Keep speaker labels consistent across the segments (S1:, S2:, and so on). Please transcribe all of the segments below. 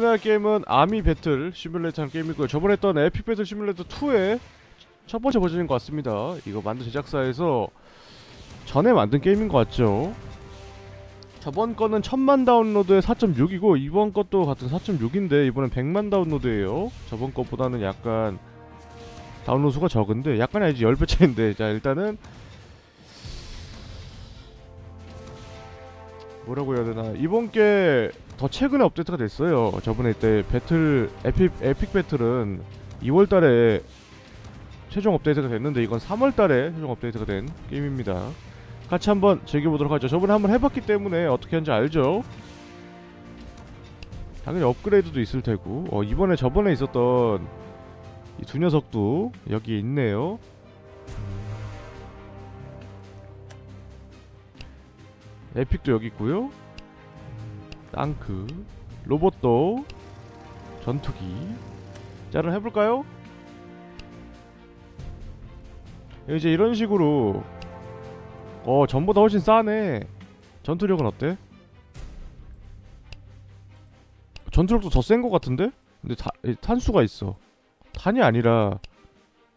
S1: 이번에 할 게임은 Army Battle Simulator라는 게임이고요. 저번에 했던 Epic Battle Simulator 2의 첫 번째 버전인 것 같습니다. 이거 만든 제작사에서 전에 만든 게임인 것 같죠? 저번 거는 천만 다운로드에 4.6이고 이번 것도 같은 4.6인데 이번엔 100만 다운로드예요. 저번 것보다는 약간 다운로드 수가 적은데 약간 아니지 10배 차인데. 자 일단은 뭐라고 해야 되나. 이번 게 더 최근에 업데이트가 됐어요. 저번에 때 Battle Epic, Epic Battle은 2월달에 최종 업데이트가 됐는데 이건 3월달에 최종 업데이트가 된 게임입니다. 같이 한번 즐겨보도록 하죠. 저번에 한번 해봤기 때문에 어떻게 하는지 알죠? 당연히 업그레이드도 있을 테고 어 이번에 저번에 있었던 이 두 녀석도 여기 있네요. 에픽도 여기 있고요 땅크 로봇도 전투기. 자 그럼 해볼까요? 이제 이런 식으로 어 전보다 훨씬 싸네. 전투력은 어때? 전투력도 더 센 것 같은데? 근데 다, 이 탄수가 있어. 탄이 아니라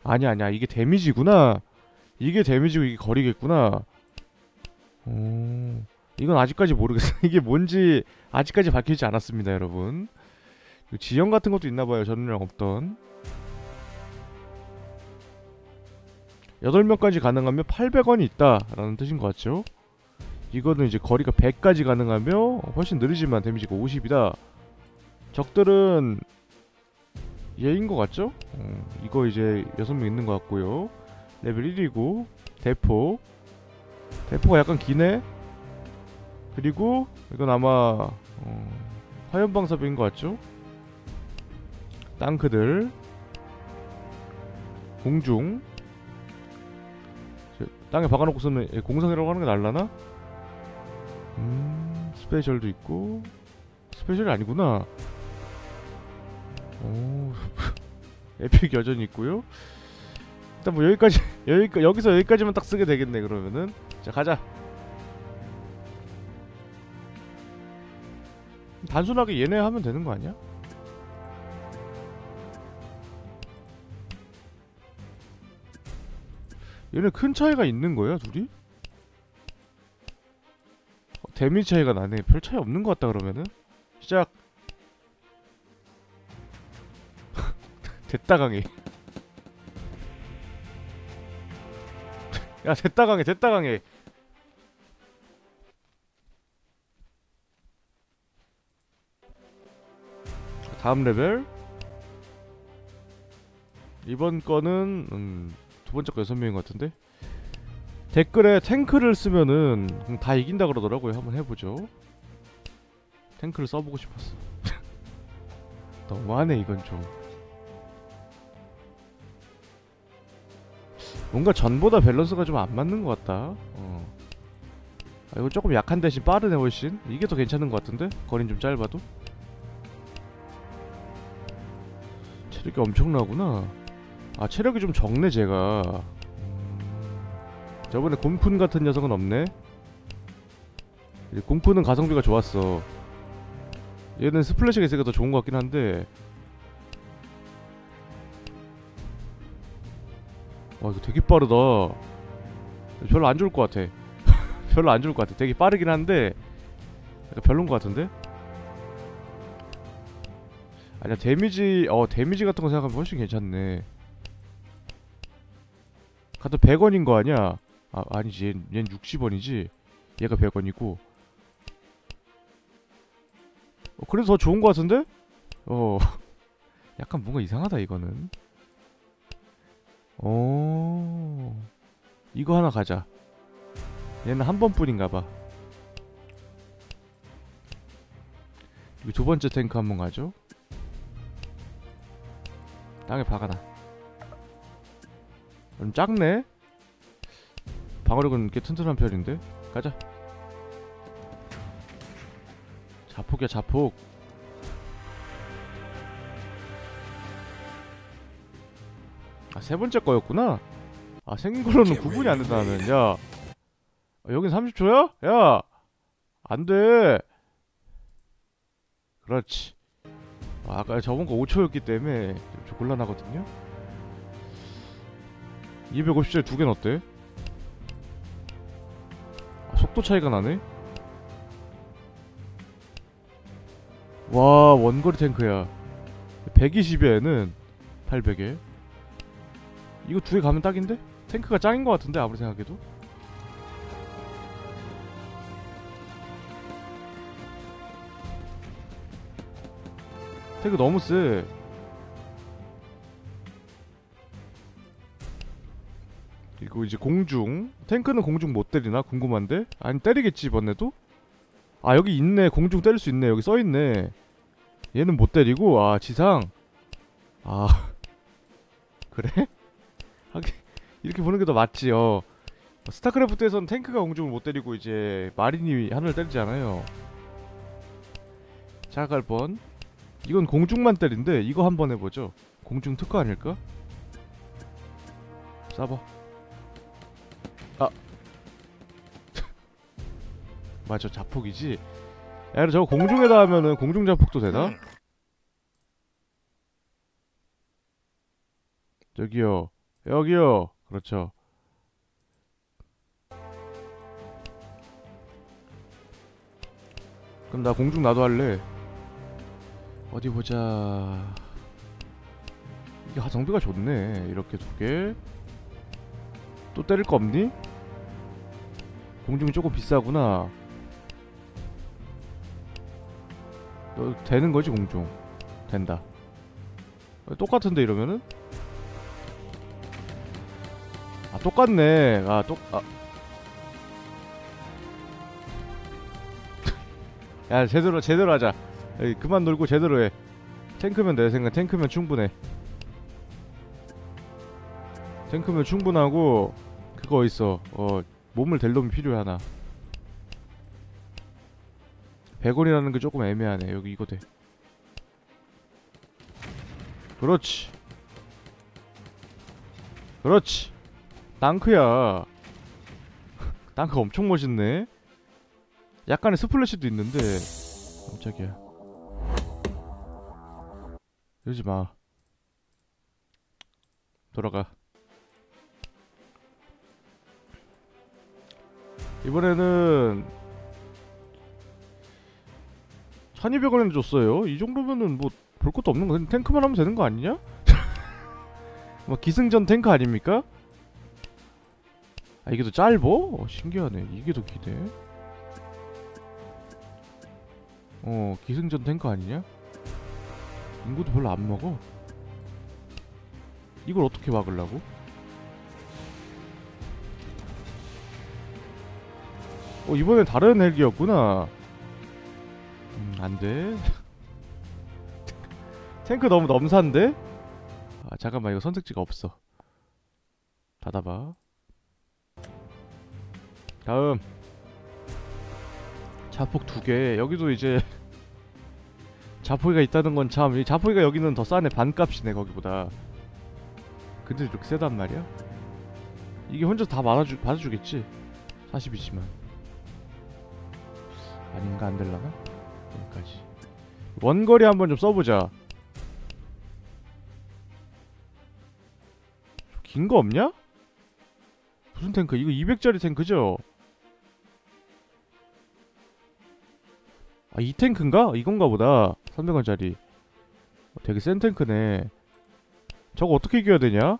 S1: 아니야 아니야. 이게 데미지구나. 이게 데미지고 이게 거리겠구나. 오 이건 아직까지 모르겠어 이게 뭔지 아직까지 밝히지 않았습니다 여러분. 그 지형 같은 것도 있나봐요 전이랑 없던. 8명까지 가능하면 800원이 있다라는 뜻인 것 같죠? 이거는 이제 거리가 100까지 가능하며 훨씬 느리지만 데미지가 50이다. 적들은 얘인 것 같죠? 어, 이거 이제 6명 있는 것 같고요. 레벨 1이고 대포. 대포가 약간 기네 그리고 이건 아마 어, 화염방사병인 것 같죠? 땅크들. 공중. 저, 땅에 박아놓고 쓰면 얘 공성이라고 하는 게 날라나? 음 special도 있고. 스페셜이 아니구나. 오 에픽 여전히 있고요. 일단 뭐 여기까지 여기 여기서 여기까지만 딱 쓰게 되겠네 그러면은. 자 가자 단순하게 얘네 하면 되는 거 아니야? 얘네 큰 차이가 있는 거야 둘이? 어, 데미 차이가 나네. 별 차이 없는 것 같다 그러면은? 시작. 됐다 강해. 야 됐다 강해. 됐다 강해 다음 레벨. 이번 거는 음, 두 번째 거 여섯 명인 것 같은데? 댓글에 탱크를 쓰면은 음, 다 이긴다 그러더라고요. 한번 해보죠. 탱크를 써보고 싶었어. 너무하네 이건 좀. 뭔가 전보다 밸런스가 좀 안 맞는 것 같다. 어. 아, 이거 조금 약한 대신 빠르네 훨씬. 이게 더 괜찮은 것 같은데? 거린 좀 짧아도 체력이 엄청나구나. 아 체력이 좀 적네 제가. 음... 저번에 곰푼 같은 녀석은 없네. 이 곰푼은 가성비가 좋았어. 얘는 스플래시가 있으니까 더 좋은 것 같긴 한데. 와 이거 되게 빠르다. 별로 안 좋을 것 같아. 별로 안 좋을 것 같아. 되게 빠르긴 한데 약간 별론 것 같은데 아니야 데미지 어 데미지 같은 거 생각하면 훨씬 괜찮네. 같은 100원인 거 아니야? 아 아니지. 얘는, 얘는 60원이지? 얘가 100원이고. 어, 그래서 더 좋은 거 같은데? 어. 약간 뭔가 이상하다 이거는. 어. 이거 하나 가자. 얘는 한 번뿐인가봐. 두 번째 탱크 한 번 가죠 땅에 박아놔. 좀 작네? 방어력은 꽤 튼튼한 편인데? 가자. 자폭이야 자폭. 아 세번째 거였구나. 아 생긴 걸로는 구분이 안 된다 나는. 야. 아, 여긴 30초야? 야. 안돼. 그렇지 아, 아까 저번 거 5초였기 때문에 좀 곤란하거든요. 250짜리 두개 넣었대 아, 속도 차이가 나네? 와 원거리 탱크야. 120에는 800에. 이거 두 개 가면 딱인데? 탱크가 짱인 것 같은데 아무리 생각해도 탱크 너무 세 그리고 이제 공중. 탱크는 공중 못 때리나? 궁금한데? 아니 때리겠지 이번에도? 아 여기 있네. 공중 때릴 수 있네. 여기 써있네. 얘는 못 때리고 아 지상. 아 그래? 하긴 이렇게 보는 게 더 맞지 어. 스타크래프트에선 탱크가 공중을 못 때리고 이제 마린이 하늘을 때리잖아요. 자갈 뻔 이건 공중만 때린데 이거 한번 해보죠. 공중 특허 아닐까? 쏴봐. 아. 맞아 자폭이지? 야 그럼 저거 공중에다 하면은 공중 자폭도 되나? 저기요. 여기요. 그렇죠. 그럼 나 공중 나도 할래 어디 보자. 이게 가성비가 좋네. 이렇게 두개 또 때릴 거 없니? 공중이 조금 비싸구나. 너 되는 거지 공중? 된다. 어, 똑같은데 이러면은? 아 똑같네. 아 똑 아. 야 제대로 제대로 하자 에이, 그만 놀고 제대로 해. 탱크면 내 생각 탱크면 충분해. 탱크면 충분하고 그거 있어. 어 몸을 댈 놈이 필요해 하나. 100원이라는 게 조금 애매하네. 여기 이거 돼. 그렇지. 그렇지. 땅크야. 땅크 엄청 멋있네. 약간의 스플래시도 있는데. 깜짝이야 이러지 마 돌아가 이번에는 1200원이나 줬어요 이 정도면은 뭐 볼 것도 없는 거 탱크만 하면 되는 거 아니냐? 뭐 기승전 탱크 아닙니까? 아 이게 더 짧어? 어, 신기하네 이게 더 기네 어 기승전 탱크 아니냐? 인구도 별로 안 먹어. 이걸 어떻게 막으려고? 어 이번엔 다른 헬기였구나. 음 안돼. 탱크 너무 넘사인데? 아 잠깐만 이거 선택지가 없어. 닫아봐. 다음. 자폭 두 개. 여기도 이제 자포기가 있다는 건참이 자포기가 여기는 더 싸네 반값이네 거기보다 근데 이렇게 세단 말이야? 이게 혼자 다 받아주, 받아주겠지 40이지만 아닌가 안될라나? 여기까지 원거리 한번 좀 써보자 긴 거 없냐? 무슨 탱크? 이거 200짜리 탱크죠? 아, 이 탱크인가? 이건가 보다. 300원짜리. 어, 되게 센 탱크네. 저거 어떻게 이겨야 되냐?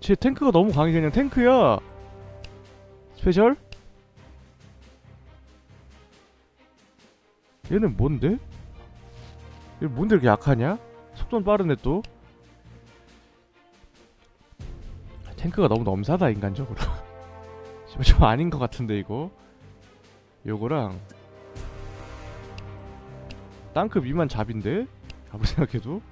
S1: 쟤 탱크가 너무 강해. 그냥 탱크야. Special? 얘는 뭔데? 얘 뭔데 이렇게 약하냐? 속도는 빠르네 또. 탱크가 너무 넘사다 인간적으로. 좀 아닌 것 같은데 이거. 요거랑 땅크 미만 잡인데? 아무리 생각해도?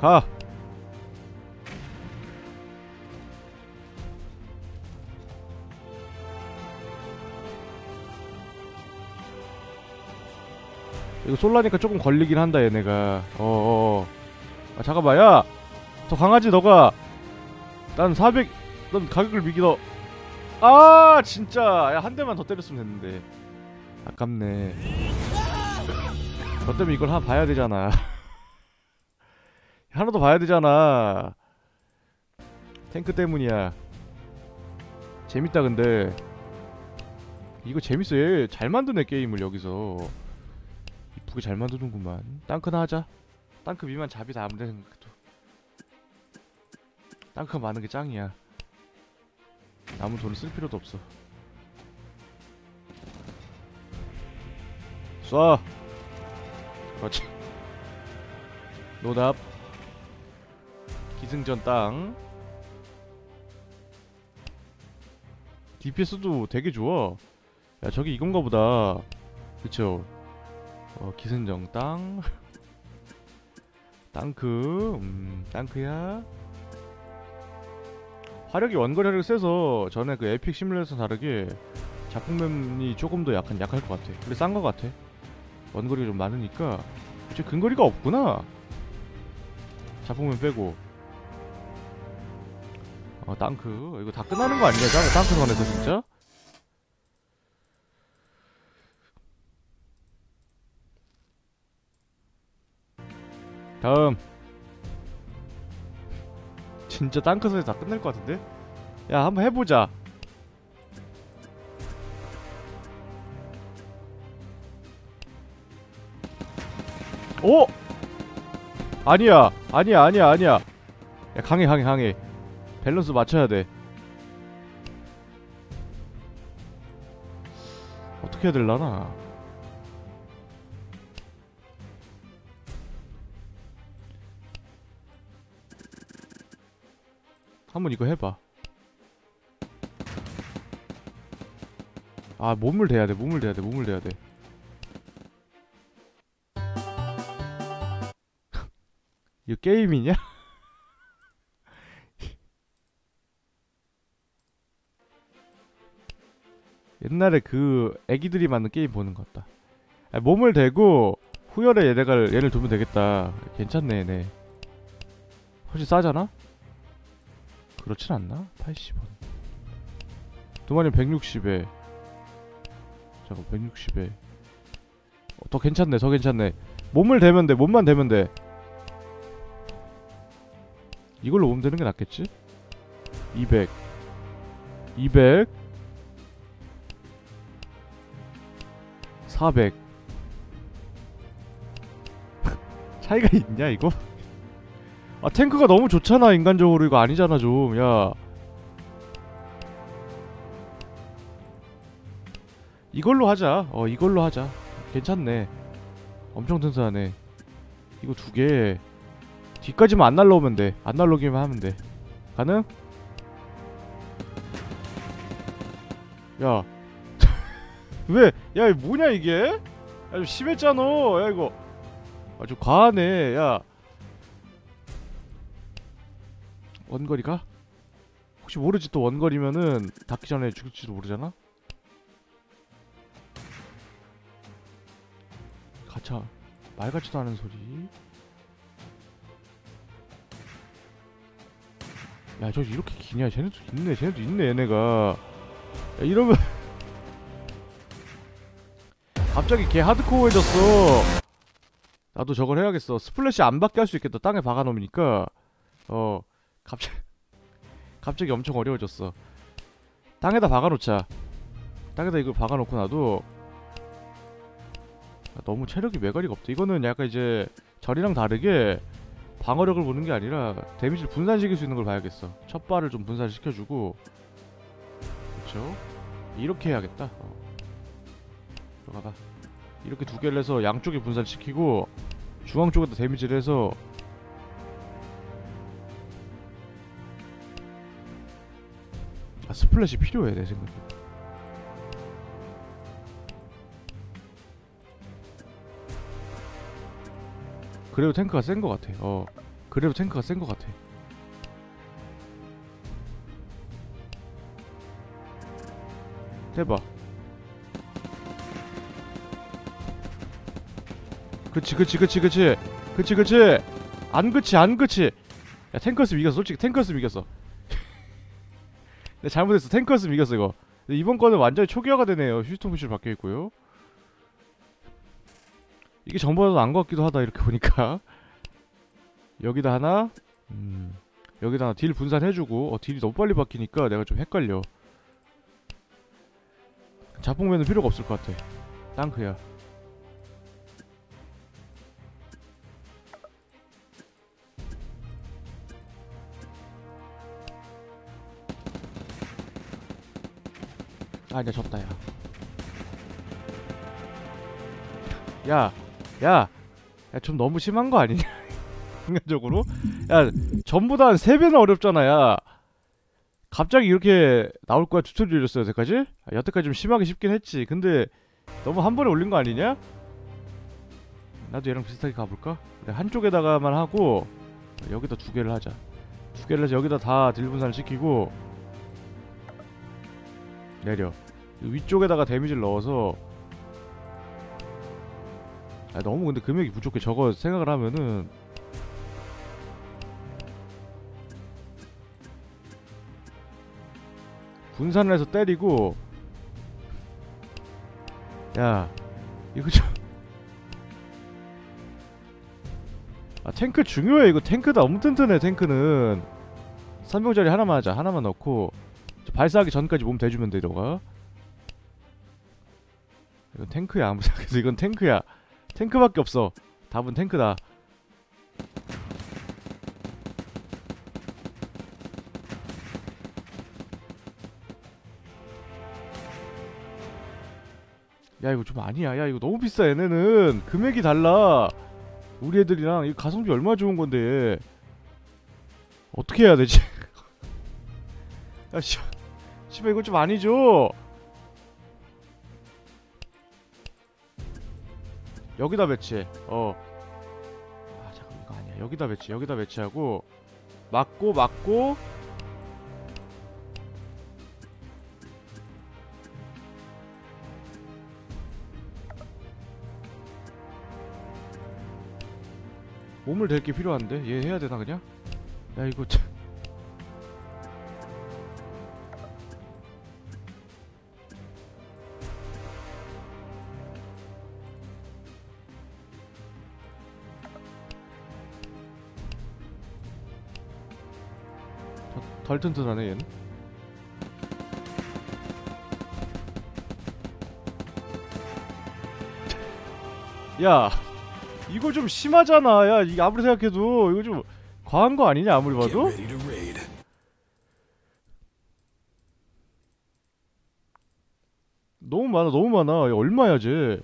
S1: 가! 이거 쏠라니까 조금 걸리긴 한다 얘네가. 어어어. 아 잠깐만 야저 강아지 너가! 난 400... 넌 가격을 미기너 아 진짜. 야, 한 대만 더 때렸으면 됐는데. 아깝네. 너 때문에 이걸 하나 봐야 되잖아. 하나 더 봐야 되잖아. 탱크 때문이야. 재밌다 근데. 이거 재밌어. 얘 잘 만드네 게임을 여기서. 이쁘게 잘 만드는구만. 땅크나 하자. 땅크 미만 잡이 다 하면 되는 것도. 땅크가 많은 게 짱이야 남은 돈을 쓸 필요도 없어. 쏴! 그렇지 노답. 기승전 땅. DPS도 되게 좋아. 야 저기 이건가 보다. 그쵸? 어 기승전 땅. 땅크. 음 땅크야 화력이 원거리 화력이 세서 전에 그 에픽 시뮬레이션 다르게 작품면이 조금 더 약간 약할 것 같아. 근데 싼 것 같아. 원거리가 좀 많으니까. 이제 근거리가 없구나. 작품면 빼고. 어 땅크. 이거 다 끝나는 거 아니야? 땅- 땅크 선에서 진짜? 다음 진짜 땅크 선에서 다 끝날 것 같은데? 야 한번 해보자. 오! 아니야 아니야 아니야 아니야. 야 강해 강해 강해. 밸런스 맞춰야 돼. 어떻게 해야 될라나 한번 이거 해봐 아 몸을 대야 돼 몸을 대야 돼 몸을 대야 돼 이거 게임이냐? 옛날에 그 애기들이 만든 게임 보는 것 같다. 아, 몸을 대고 후열에 얘네가 얘를 두면 되겠다. 괜찮네 얘네. 훨씬 싸잖아? 그렇진 않나? 80원. 두 마리 160에. 잠깐 160에. 어, 더 괜찮네, 더 괜찮네. 몸을 대면 돼, 몸만 대면 돼. 이걸로 오면 되는 게 낫겠지? 200 200 400 차이가 있냐 이거? 아 탱크가 너무 좋잖아 인간적으로 이거 아니잖아 좀 야 이걸로 하자 어 이걸로 하자 괜찮네 엄청 튼튼하네 이거 두 개 뒤까지만 안 날라오면 돼. 안 날라오기만 하면 돼. 가능? 야. 왜? 야, 뭐냐 이게? 야, 좀 심했잖아. 야, 이거. 아주 과하네. 야. 원거리가? 혹시 모르지 또 원거리면은 닿기 전에 죽을지도 모르잖아? 가차. 말 같지도 않은 소리. 야, 저 이렇게 기냐? 쟤네도 있네. 쟤네도 있네, 얘네가. 야, 이러면 갑자기 개 하드코어해졌어. 나도 저걸 해야겠어. splash 안 받게 할 수 있겠다. 땅에 박아 놓으니까. 어, 갑자기 갑자기 엄청 어려워졌어. 땅에다 박아 놓자. 땅에다 이걸 박아 놓고 나도 아, 너무 체력이 메가리가 없다. 이거는 약간 이제 전이랑 다르게 방어력을 보는 게 아니라 데미지를 분산시킬 수 있는 걸 봐야겠어. 첫 발을 좀 분산시켜주고 그쵸? 이렇게 해야겠다. 어. 들어가봐. 이렇게 두 개를 해서 양쪽에 분산시키고 중앙 쪽에다 데미지를 해서 아 splash 필요해 내 생각에. 그래도 탱크가 센 것 같아. 어, 그래도 탱크가 센 것 같아. 해봐. 그치, 그치, 그치, 그치, 그치, 그치. 안 그치, 안 그치. 야, 탱커스 이겼어. 솔직히 탱커스 이겼어. 네, 잘못했어. 탱크였으면 이겼어 이거. 근데 이번 거는 완전히 초기화가 되네요. 휴지통 표시로 바뀌어있고요. 이게 전보다도 나은 것 같기도 하다 이렇게 보니까. 여기다 하나? 음, 여기다 하나 딜 분산해주고. 어 딜이 너무 빨리 바뀌니까 내가 좀 헷갈려. 자폭면은 필요가 없을 것 같아. 땅크야 아 이제 졌다 야 야, 야, 야, 좀 너무 심한 거 아니냐? 인간적으로? 야, 전부 다 한 3배나 어렵잖아, 야. 갑자기 이렇게 나올 거야 튜토리얼이었어, 여태까지? 아, 여태까지 좀 심하게 쉽긴 했지. 근데 너무 한 번에 올린 거 아니냐? 나도 얘랑 비슷하게 가볼까? 그래, 한쪽에다가만 하고 여기다 두 개를 하자. 두 개를 해서 여기다 다 딜분산을 시키고 내려. 위쪽에다가 데미지를 넣어서. 아, 너무 근데 금액이 부족해. 저거 생각을 하면은. 분산을 해서 때리고. 야 이거 좀. 아, 탱크 중요해. 이거 탱크 너무 튼튼해 탱크는. 3병짜리 하나만 하자. 하나만 넣고 발사하기 전까지 몸 대주면 돼 너가 이건 탱크야 아무 생각해서. 이건 탱크야. 탱크밖에 없어. 답은 탱크다. 야 이거 좀 아니야. 야 이거 너무 비싸 얘네는. 금액이 달라. 우리 애들이랑 이 가성비 얼마나 좋은 건데. 어떻게 해야 되지? 야 씨, 씨발 이거 좀 아니죠? 여기다 배치해. 어. 아 잠깐 이거 아니야. 여기다 배치 여기다 배치하고. 맞고 맞고. 몸을 댈 게 필요한데? 얘 해야 되나 그냥? 야 이거 참 더- 덜 튼튼하네 얘는. 야 이거 좀 심하잖아. 야 이게 아무리 생각해도 이거 좀 과한 거 아니냐 아무리 봐도. 너무 많아 너무 많아. 야, 얼마야 쟤?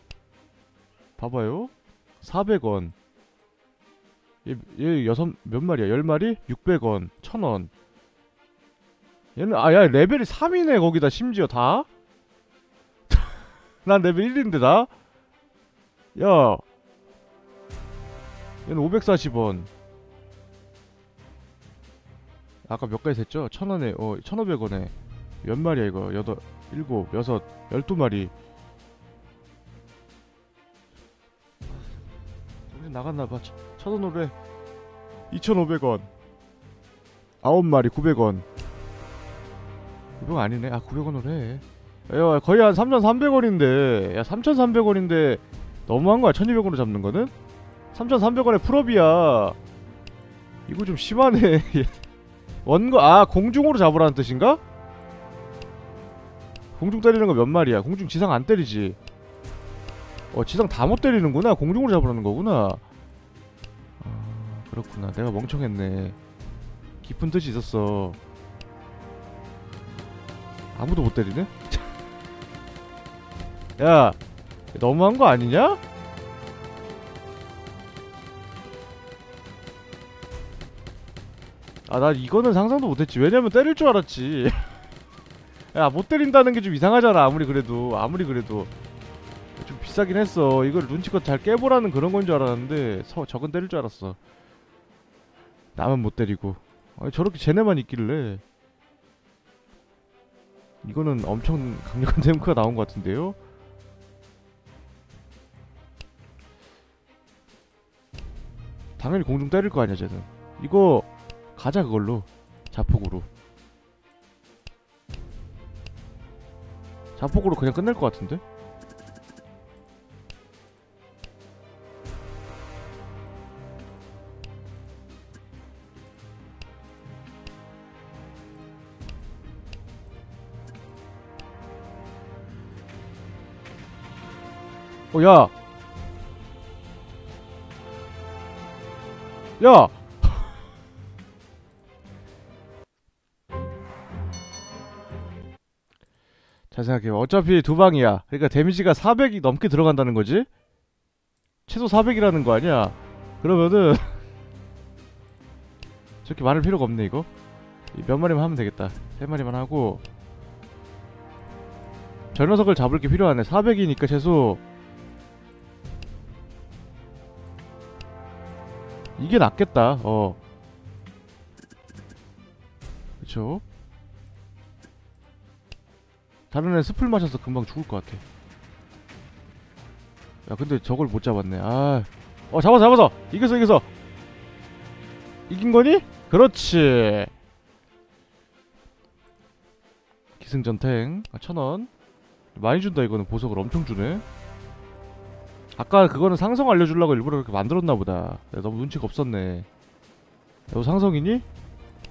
S1: 봐봐요. 400원. 얘, 얘 여섯 몇 마리야? 10마리? 600원. 1000원 얘는 아야 레벨이 3이네 거기다 심지어 다? 난 레벨 1인데 다? 야. 얘는 540원. 아까 몇 가지 됐죠? 1000원에 어 1500원에. 몇 마리야 이거? 여덟 일곱 여섯 열두 마리. 우리 나갔나봐. 천원오래 2,500원. 아홉 마리 900원 이거 아니네 아 900원으로 해 야, 거의 한 3,300원인데 야 3,300원인데 너무한 거야 1,200원으로 잡는 거는 3,300원에 풀업이야 이거 좀 심하네 원거 아 공중으로 잡으라는 뜻인가? 공중 때리는 거 몇 마리야? 공중 지상 안 때리지. 어 지상 다 못 때리는구나. 공중으로 잡으라는 거구나. 아 그렇구나. 내가 멍청했네. 깊은 뜻이 있었어. 아무도 못 때리네? 야 너무한 거 아니냐? 아 나 이거는 상상도 못했지. 왜냐면 때릴 줄 알았지. 야 못 때린다는 게 좀 이상하잖아 아무리 그래도 아무리 그래도 좀 비싸긴 했어 이걸 눈치껏 잘 깨보라는 그런 건 줄 알았는데 서, 적은 때릴 줄 알았어 나만 못 때리고 아니 저렇게 쟤네만 있길래 이거는 엄청 강력한 데모가 나온 것 같은데요? 당연히 공중 때릴 거 아니야 쟤는 이거 가자 그걸로 자폭으로 자폭으로 그냥 끝낼 것 같은데? 어, 야! 야! 잘 생각해. 어차피 두 방이야. 그러니까 데미지가 400이 넘게 들어간다는 거지? 최소 400이라는 거 아니야? 그러면은 저렇게 많을 필요가 없네 이거. 이몇 마리만 하면 되겠다. 세 마리만 하고 저 녀석을 잡을 게 필요하네. 400이니까 최소 이게 낫겠다. 어. 그쵸? 다른 애 스플 마셔서 금방 죽을 것 같아. 야, 근데 저걸 못 잡았네. 아. 어, 잡았어, 잡았어! 이겼어, 이겼어! 이긴 거니? 그렇지! 기승전탱. 아, 천 원. 많이 준다, 이거는. 보석을 엄청 주네. 아까 그거는 상성 알려주려고 일부러 그렇게 만들었나 보다. 야, 너무 눈치가 없었네. 너 상성이니?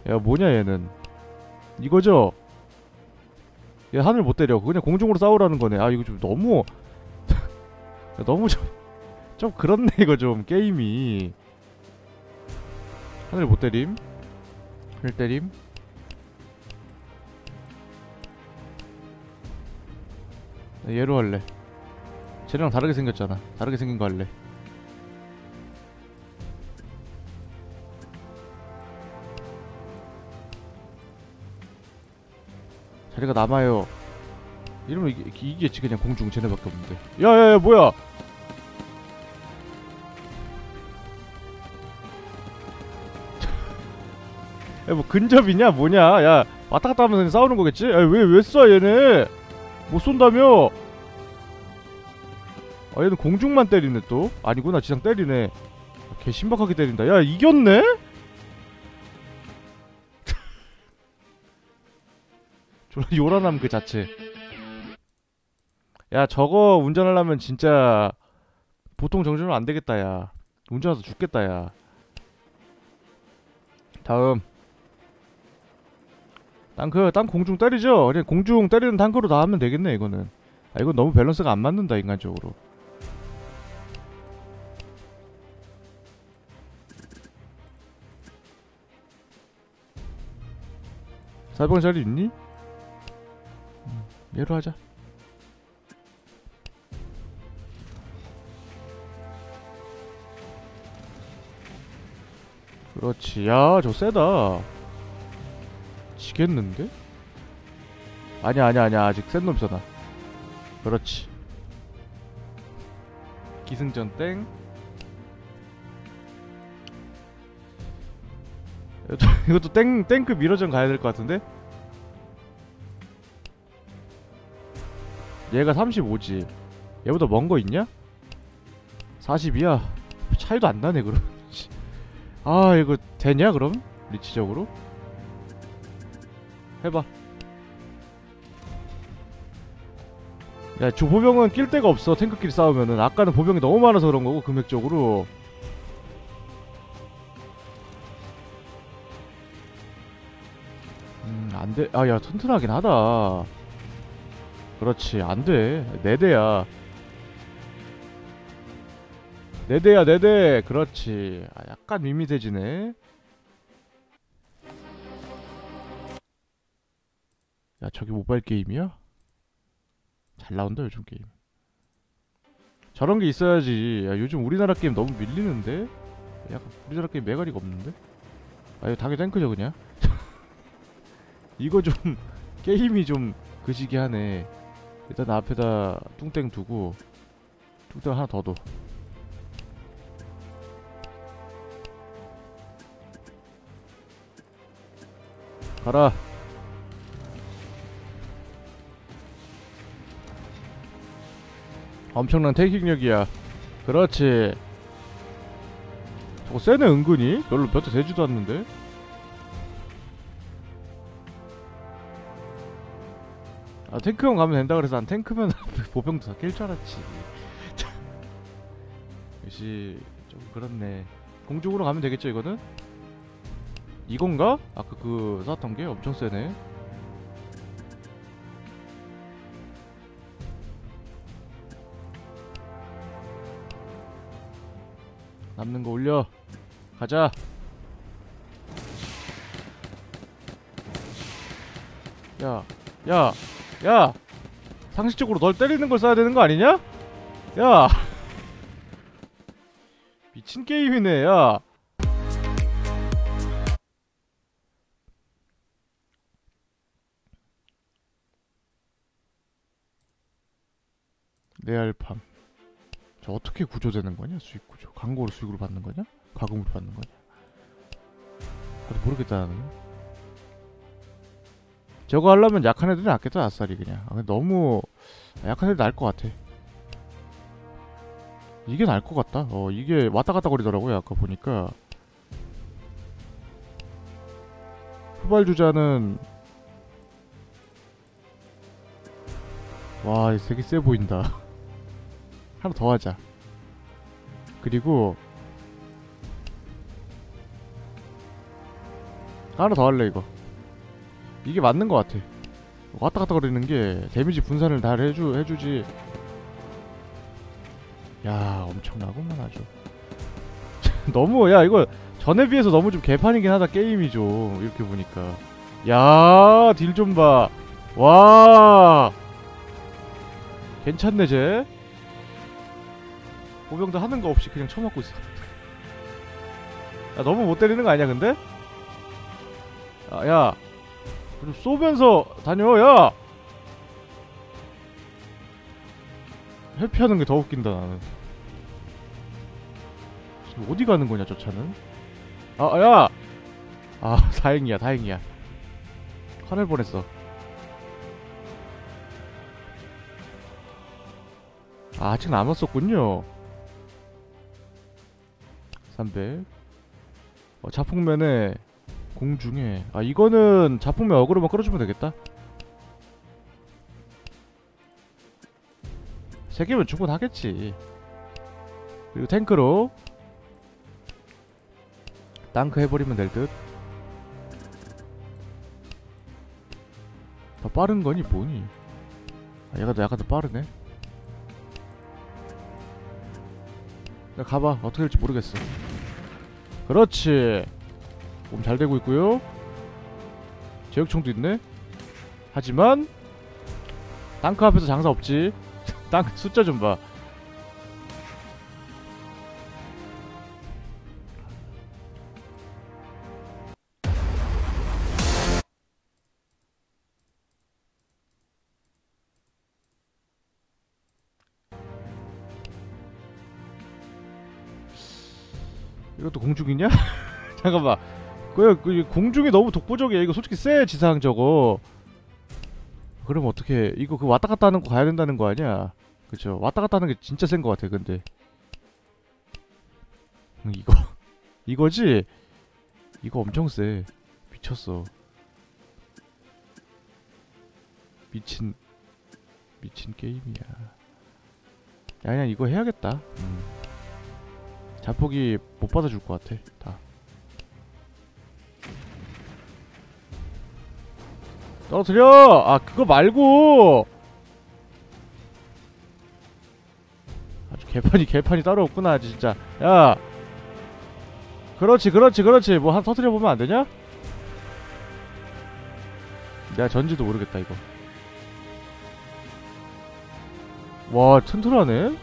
S1: 야, 뭐냐, 얘는. 이거죠? 얘 하늘 못 때려. 그냥 공중으로 싸우라는 거네. 아, 이거 좀 너무. 야, 너무 좀. 좀 그렇네, 이거 좀. 게임이. 하늘 못 때림. 하늘 때림. 나 얘로 할래. 쟤랑 다르게 생겼잖아. 다르게 생긴 거 할래. 자리가 남아요. 이러면 이게, 이기겠지 그냥 공중 쟤네밖에 없는데. 야야야 뭐야? 야 뭐 근접이냐 뭐냐? 야 왔다 갔다 하면서 싸우는 거겠지? 야왜왜 쏴 얘네? 못 쏜다며? 아 얘는 공중만 때리네 또. 아니구나 지상 때리네. 개 신박하게 때린다. 야 이겼네? 졸라 요란함 그 자체. 야 저거 운전하려면 진짜 보통 정신으로 안 되겠다 야. 운전해서 죽겠다 야. 다음. 땅크 땅 공중 때리죠? 그냥 공중 때리는 탱크로 다 하면 되겠네 이거는. 아 이건 너무 밸런스가 안 맞는다 인간적으로 사병 자리 있니? 음, 얘로 하자. 그렇지. 야, 저 세다. 지겠는데? 아니야, 아니야, 아니야. 아직 센 놈이잖아. 그렇지. 기승전 땡. 이것도, 이것도 땡, 땡크 미러전 가야 될 것 같은데? 얘가 35지. 얘보다 먼 거 있냐? 40이야. 차이도 안 나네, 그럼. 씨. 아, 이거 되냐, 그럼? 리치적으로? 해봐. 야, 저 보병은 낄 데가 없어, 탱크끼리 싸우면은. 아까는 보병이 너무 많아서 그런 거고, 금액적으로. 안 돼. 아, 야, 튼튼하긴 하다. 그렇지, 안 돼. 네 대야. 네 대야, 네 대. 그렇지. 아, 약간 밋밋해지네. 야, 저기 모바일 게임이야? 잘 나온다, 요즘 게임. 저런 게 있어야지. 야, 요즘 우리나라 게임 너무 밀리는데? 약간 우리나라 게임 메가리가 없는데? 아, 이거 당연히 탱크죠, 그냥? 이거 좀 게임이 좀 그지게 하네. 일단 앞에다 뚱땡 두고 뚱땡 하나 더 둬. 가라. 엄청난 테이킹력이야. 그렇지. 저거 세네 은근히. 별로 몇 대 되지도 않는데. 아 탱크형 가면 된다 그래서 난 탱크면 보병도 다 깰 줄 알았지. 역시 좀 그렇네. 공중으로 가면 되겠죠 이거는? 이건가? 아까 그 쐈던 게 엄청 세네. 남는 거 올려. 가자. 야, 야, 야! 상식적으로 널 때리는 걸 써야 되는 거 아니냐? 야! 미친 게임이네, 야! 레알팜. 저 어떻게 구조되는 거냐? 수익 구조. 광고로 수익으로 받는 거냐? 가공으로 받는 거냐? 나도 모르겠다, 나는. 저거 하려면 약한 애들이 낫겠다 아싸리 그냥. 아, 너무 약한 애들 나을 것 같아. 이게 나을 것 같다. 어 이게 왔다 갔다 거리더라고요 아까 보니까. 후발주자는 와 되게 세 보인다. 하나 더 하자. 그리고 하나 더 할래 이거 이게 맞는 것 같아. 왔다 갔다 거리는 게 데미지 분산을 다 해주 해주지. 야 엄청나구만 아주. 너무 야 이거 전에 비해서 너무 좀 개판이긴 하다 게임이 좀 이렇게 보니까. 야 딜 좀 봐. 와 괜찮네 쟤. 보병도 하는 거 없이 그냥 쳐맞고 있어. 야 너무 못 때리는 거 아니야 근데? 아, 야 좀 쏘면서 다녀 야! 회피하는 게 더 웃긴다 나는. 지금 어디 가는 거냐 저 차는? 아 야! 아 다행이야 다행이야. 화낼 뻔했어. 아, 아직 남았었군요. 300 어, 자폭면에 공중에. 아 이거는 자폭면 어그로만 끌어주면 되겠다. 세 개면 충분하겠지. 그리고 탱크로 땅크 해버리면 될듯. 더 빠른 거니 뭐니? 아 얘가 더 약간 더 빠르네. 야 가봐. 어떻게 될지 모르겠어. 그렇지 몸 잘 되고 있고요. 제육총도 있네. 하지만 땅크 앞에서 장사 없지. 땅크 숫자 좀 봐. 이것도 공중이냐? 잠깐만 그, 그 공중이 너무 독보적이야 이거 솔직히 쎄 지상 저거. 그럼 어떻게 이거 그 왔다 갔다 하는 거 가야 된다는 거 아니야? 그쵸? 왔다 갔다 하는 게 진짜 센 거 같아 근데. 음, 이거 이거지? 이거 엄청 쎄. 미쳤어. 미친 미친 게임이야. 야 그냥 이거 해야겠다. 음. 자폭이 못 받아줄 것 같아 다 떨어뜨려! 아 그거 말고! 아주 개판이 개판이 따로 없구나 진짜 야! 그렇지 그렇지 그렇지 뭐 한 터뜨려보면 안 되냐? 내가 전지도 모르겠다 이거 와 튼튼하네?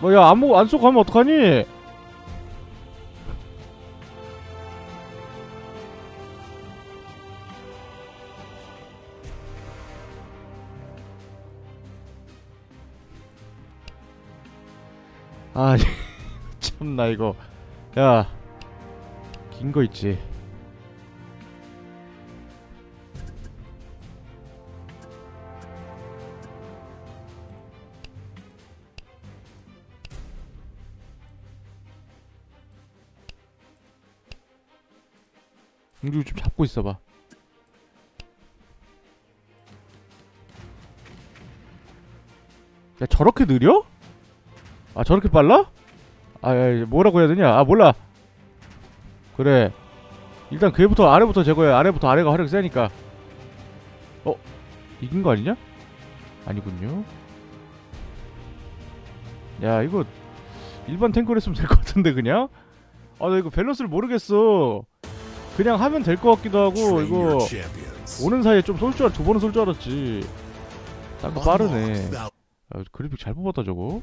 S1: 뭐야 안안 안 쏘고 가면 어떡하니? 아 참나 이거. 야 긴 거 있지. 공주 좀 잡고 있어봐. 야 저렇게 느려? 아 저렇게 빨라? 아 야, 뭐라고 해야 되냐? 아 몰라. 그래. 일단 그애부터 아래부터 제거해. 아래부터 아래가 화력이 세니까. 어? 이긴 거 아니냐? 아니군요. 야 이거 일반 탱크로 했으면 될 것 같은데 그냥? 아 나 이거 밸런스를 모르겠어. 그냥 하면 될 것 같기도 하고 이거 오는 사이에 좀 쏠 줄 알, 두 번은 쏠 줄 알았지. 딴거 빠르네. 아, 그래픽 잘 뽑았다 저거.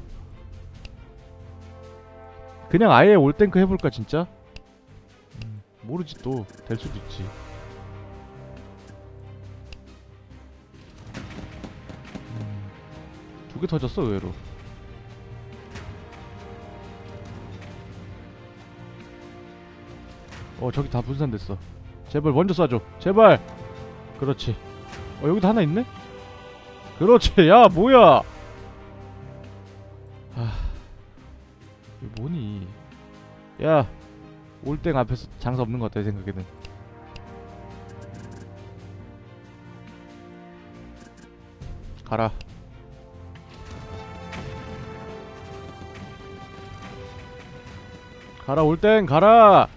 S1: 그냥 아예 올탱크 해볼까 진짜? 음, 모르지 또 될 수도 있지. 음, 두개 터졌어 의외로. 어 저기 다 분산됐어. 제발 먼저 쏴줘. 제발. 그렇지. 어 여기도 하나 있네? 그렇지. 야 뭐야? 아 이게 뭐니? 야 올땡 앞에서 장사 없는 것내 생각에는. 가라. 가라 올땡 가라.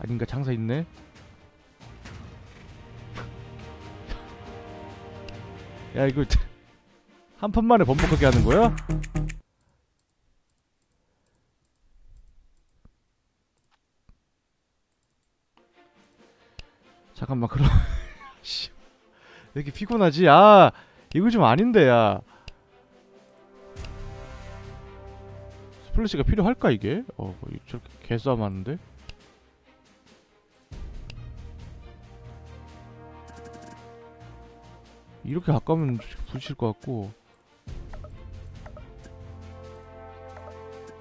S1: 아닌가 장사 있네. 야 이거 한 판만에 번복하게 하는 거야? 잠깐만 그럼 씨, 왜 이렇게 피곤하지? 아 이거 좀 아닌데 야 스플래시가 필요할까 이게? 어뭐 저렇게 개싸움 하는데? 이렇게 가까우면 부딪힐 것 같고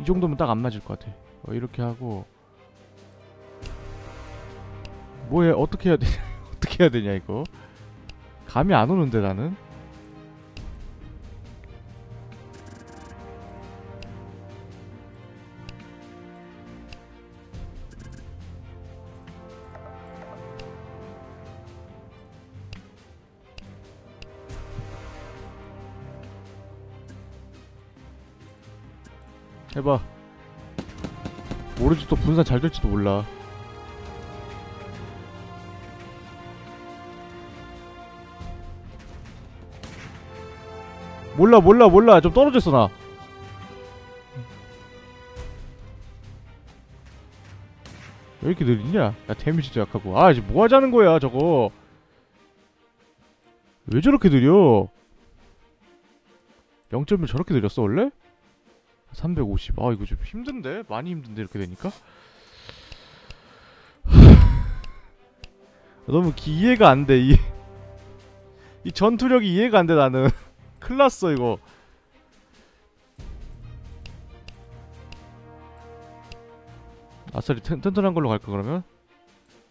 S1: 이 정도면 딱 안 맞을 것 같아. 어, 이렇게 하고. 뭐해? 어떻게 해야 되냐? 어떻게 해야 되냐 이거? 감이 안 오는데 나는 해봐. 모르지 또 분산 잘 될지도 몰라. 몰라 몰라 몰라. 좀 떨어졌어 나. 왜 이렇게 느리냐? 야 데미지도 약하고. 아 이제 뭐 하자는 거야 저거? 왜 저렇게 느려? 0.1 저렇게 느렸어 원래? 350. 아 이거 좀 힘든데? 많이 힘든데 이렇게 되니까? 너무 기, 이해가 안 돼. 이, 이 전투력이 이해가 안 돼 나는. 큰일 났어 이거. 아싸리 튼, 튼튼한 걸로 갈까 그러면?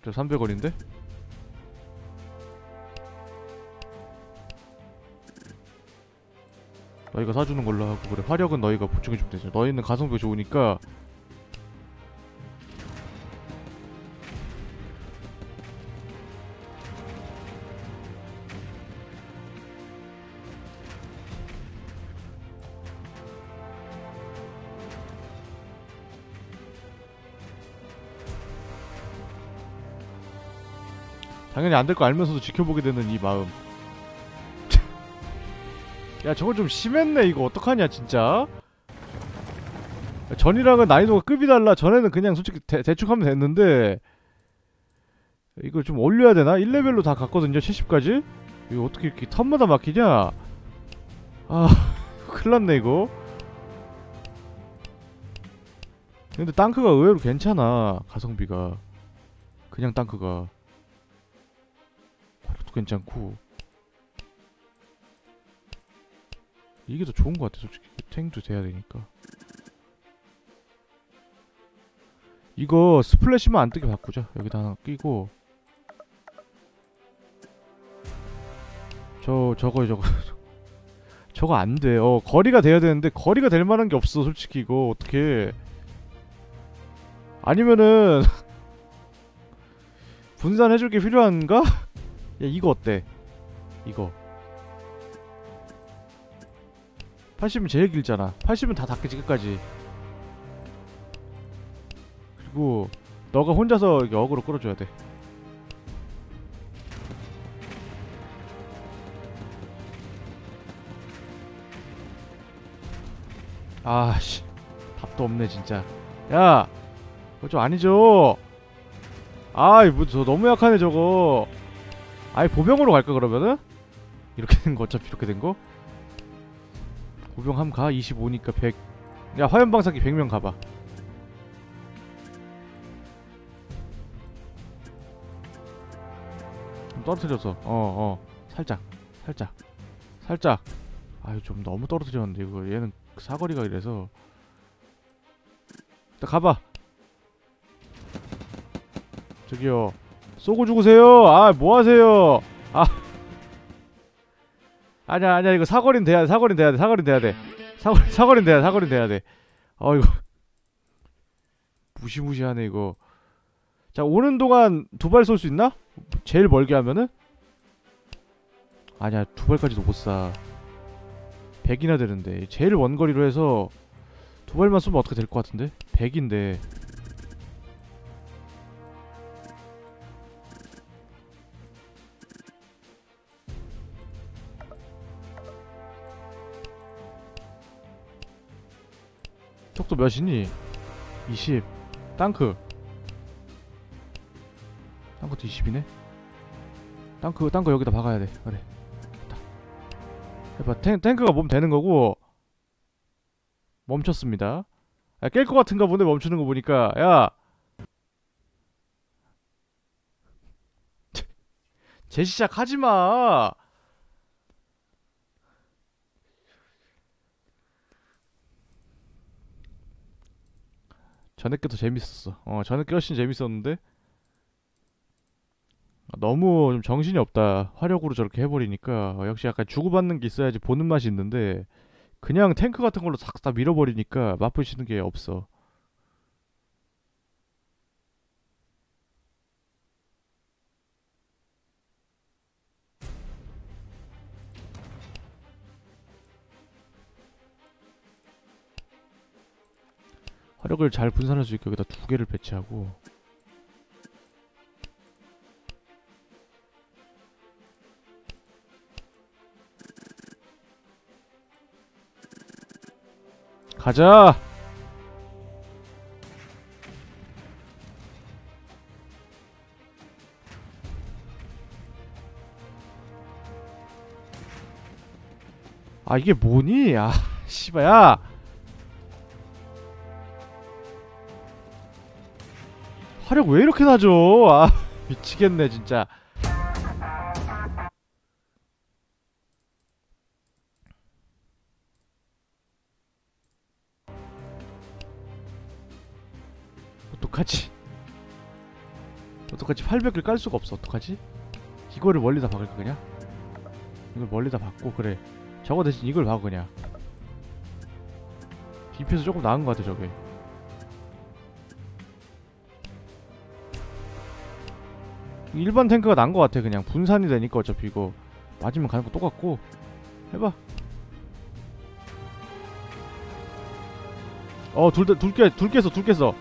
S1: 저 300원인데? 너희가 사주는 걸로 하고 그래. 화력은 너희가 보충해주면 되죠 너희는 가성비 좋으니까. 당연히 안 될 거 알면서도 지켜보게 되는 이 마음 야 저거 좀 심했네 이거. 어떡하냐 진짜? 전이랑은 난이도가 급이 달라. 전에는 그냥 솔직히 대, 대충 하면 됐는데. 이거 좀 올려야 되나? 1레벨로 다 갔거든요 70까지? 이거 어떻게 이렇게 턴마다 막히냐? 아 큰일났네 이거. 근데 땅크가 의외로 괜찮아 가성비가. 그냥 땅크가. 화력도 괜찮고 이게 더 좋은 것 같아 솔직히. 탱도 돼야 되니까. 이거 스플래시만 안 뜨게 바꾸자. 여기다 하나 끼고. 저 저거 저거. 저거 안 돼. 어 거리가 돼야 되는데 거리가 될 만한 게 없어 솔직히 이거. 어떻게 아니면은 분산해줄 게 필요한가? 야 이거 어때? 이거 80은 제일 길잖아. 80은 다 닿겠지 끝까지. 그리고 너가 혼자서 이렇게 어그로 끌어줘야 돼. 아씨 답도 없네 진짜. 야 그거 좀 아니죠? 아이 뭐저 너무 약하네 저거. 아이 보병으로 갈까 그러면은? 이렇게 된 거 어차피 이렇게 된거? 보병 함 가? 25니까 100 야 화염방사기 100명 가봐. 좀 떨어뜨려서. 어어. 살짝 살짝 살짝. 아유 좀 너무 떨어뜨렸는데 이거. 얘는 사거리가 이래서. 일단 가봐. 저기요. 쏘고 죽으세요. 아 뭐하세요? 아 아니야 아니야 이거 사거리는 돼야 돼 사거리는 돼야 돼 사거리는 돼야 돼. 사거리 사거리는 돼야 돼 사거리는 돼야 돼어 이거. 무시무시하네 이거. 자 오는 동안 두 발 쏠 수 있나? 제일 멀게 하면은? 아니야 두 발까지도 못쏴. 100이나 되는데. 제일 원거리로 해서 두 발만 쏘면 어떻게 될 것 같은데? 100인데 속도 몇이니? 20 땅크. 땅크도 20이네? 땅크 땅크 여기다 박아야 돼. 그래. 해봐. 탱, 탱크가 몸 되는 거고 멈췄습니다. 야, 깰 것 같은가 보네 멈추는 거 보니까. 야! 재시작 하지마 전에 게 더 재밌었어. 어, 전에 게 훨씬 재밌었는데 너무 좀 정신이 없다. 화력으로 저렇게 해버리니까 어, 역시 약간 주고받는 게 있어야지 보는 맛이 있는데 그냥 탱크 같은 걸로 싹 다 밀어버리니까 맛보시는 게 없어. 화력을 잘 분산할 수 있게 여기다 두 개를 배치하고 가자! 아 이게 뭐니? 아 씨발야 화력 왜 이렇게 나죠? 아 미치겠네 진짜 어떡하지? 어떡하지? 800을 깔 수가 없어 어떡하지? 이거를 멀리 다 박을까 그냥? 이걸 멀리 다 박고 그래 저거 대신 이걸 박아 그냥 DP에서 조금 나은 것 같아 저게 일반 탱크가 난 것 같아. 그냥 분산이 되니까 어차피 이거 맞으면 가는 거 똑같고. 해봐. 어둘둘 깼, 둘 깼어 둘 깼어.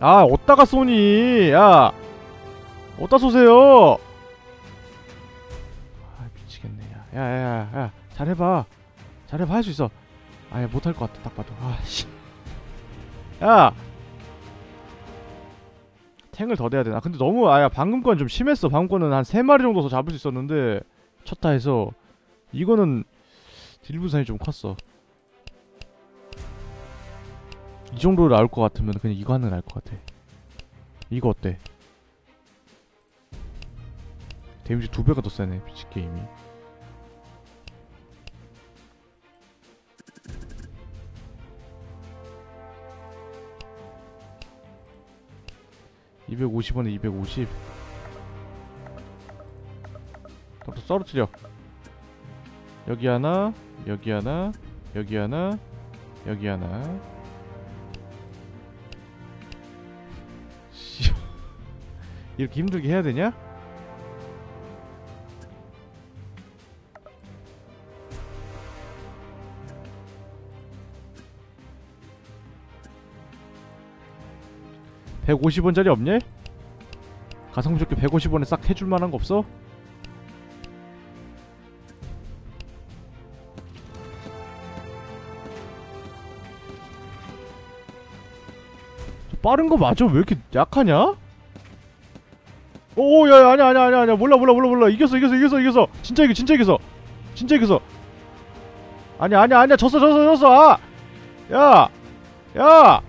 S1: 아 어디다가 쏘니? 야 어디다 쏘세요? 아 미치겠네. 야야야 야 야, 야, 잘해봐. 잘해봐. 할 수 있어. 아예 못할 것 같아 딱 봐도. 아씨. 야 탱을 더 대야 되나? 근데 너무 아야 방금 건 좀 심했어. 방금 거는 한 3마리 정도 더 잡을 수 있었는데 쳤다 해서 이거는 딜 분산이 좀 컸어. 이 정도로 나올 것 같으면 그냥 이거 하는 게 나을 것 같아. 이거 어때? 데미지 두 배가 더 세네, 비치 게임이. 250원에 250더 썰어뜨려. 여기 하나 여기 하나 여기 하나 여기 하나. 이렇게 힘들게 해야 되냐? 150원짜리 없냐? 가성비 좋게 150원에 싹 해줄 만한 거 없어? 빠른 거 맞아? 왜 이렇게 약하냐? 오, 야, 야, 아니야, 아니야, 아니야, 아니야, 몰라, 몰라, 몰라, 몰라, 이겼어, 이겼어, 이겼어, 이겼어, 진짜 이겼, 진짜 이겼어, 진짜 이겼어. 아니야, 아니야, 아니야, 졌어, 졌어, 졌어, 아, 야, 야.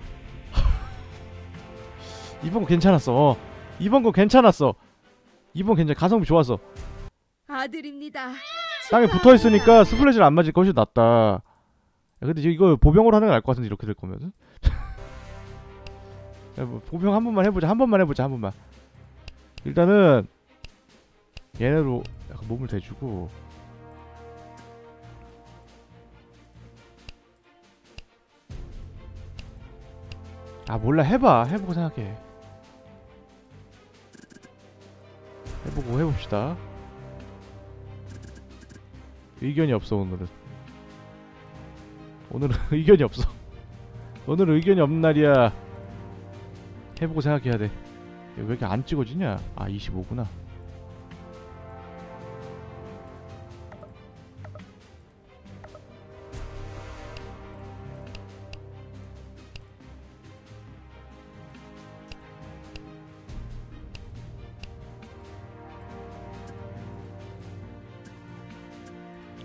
S1: 이번 거 괜찮았어. 어. 이번 거 괜찮았어. 이번 괜찮. 가성비 좋았어.
S2: 아들입니다.
S1: 땅에 붙어 있으니까 스플래시를 안 맞을 것이 낫다. 야, 근데 이거 보병으로 하는 게 나을 것 같은데 이렇게 될 거면. 야, 뭐 보병 한 번만 해보자. 한 번만 해보자. 한 번만. 일단은 얘네로 약간 몸을 대주고. 아 몰라 해봐 해보고 생각해 해보고 해봅시다. 의견이 없어 오늘은. 오늘은 의견이 없어. 오늘은 의견이 없는 날이야. 해보고 생각해야 돼왜 이렇게 안 찍어지냐? 아 25구나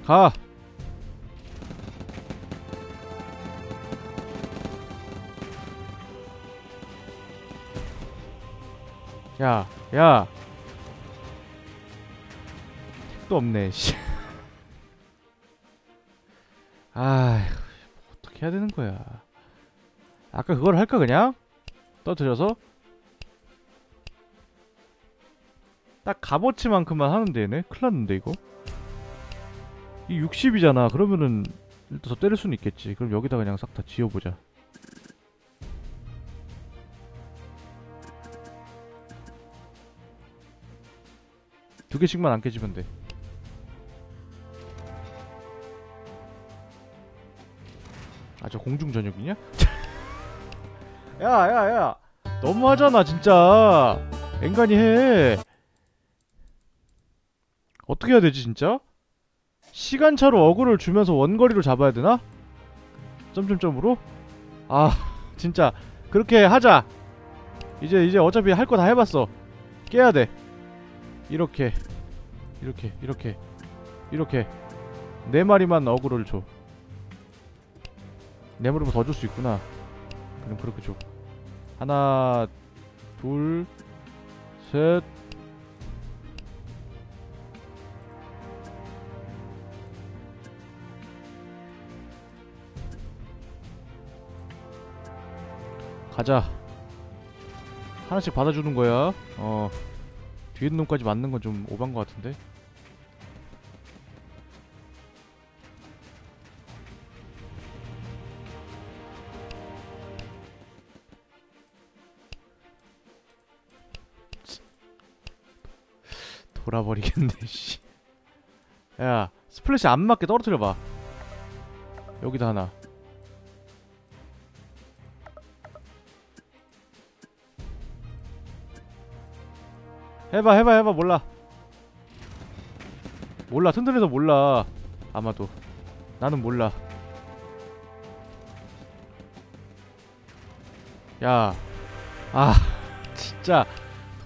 S1: 가 야, 야. 택도 없네, 씨. 아이고, 어떻게 해야 되는 거야. 아까 그걸 할까, 그냥? 떠들여서? 딱 값어치만큼만 하면 되네? 큰일 났는데, 이거? 이 60이잖아. 그러면은, 일단 더 때릴 수는 있겠지. 그럼 여기다 그냥 싹 다 지어보자. 두 개씩만 안 깨지면 돼. 아, 저 공중 전역이냐? 야, 야, 야. 너무하잖아, 진짜. 앵간히 해. 어떻게 해야 되지, 진짜? 시간차로 어그를 주면서 원거리로 잡아야 되나? 점점점으로? 아, 진짜. 그렇게 하자. 이제, 이제 어차피 할 거 다 해봤어. 깨야 돼. 이렇게 이렇게 이렇게 이렇게 네 마리만 어그를 줘. 네 마리만 더 줄 수 있구나. 그럼 그렇게 줘. 하나, 둘, 셋. 가자. 하나씩 받아주는 거야. 어. 뒤에 놈까지 맞는 건 좀 오반 것 같은데? 돌아버리겠네 씨. 야 스플래시 안 맞게 떨어뜨려봐 여기다 하나 해봐 해봐 해봐 몰라. 몰라 튼튼해서 몰라 아마도. 나는 몰라. 야 아 진짜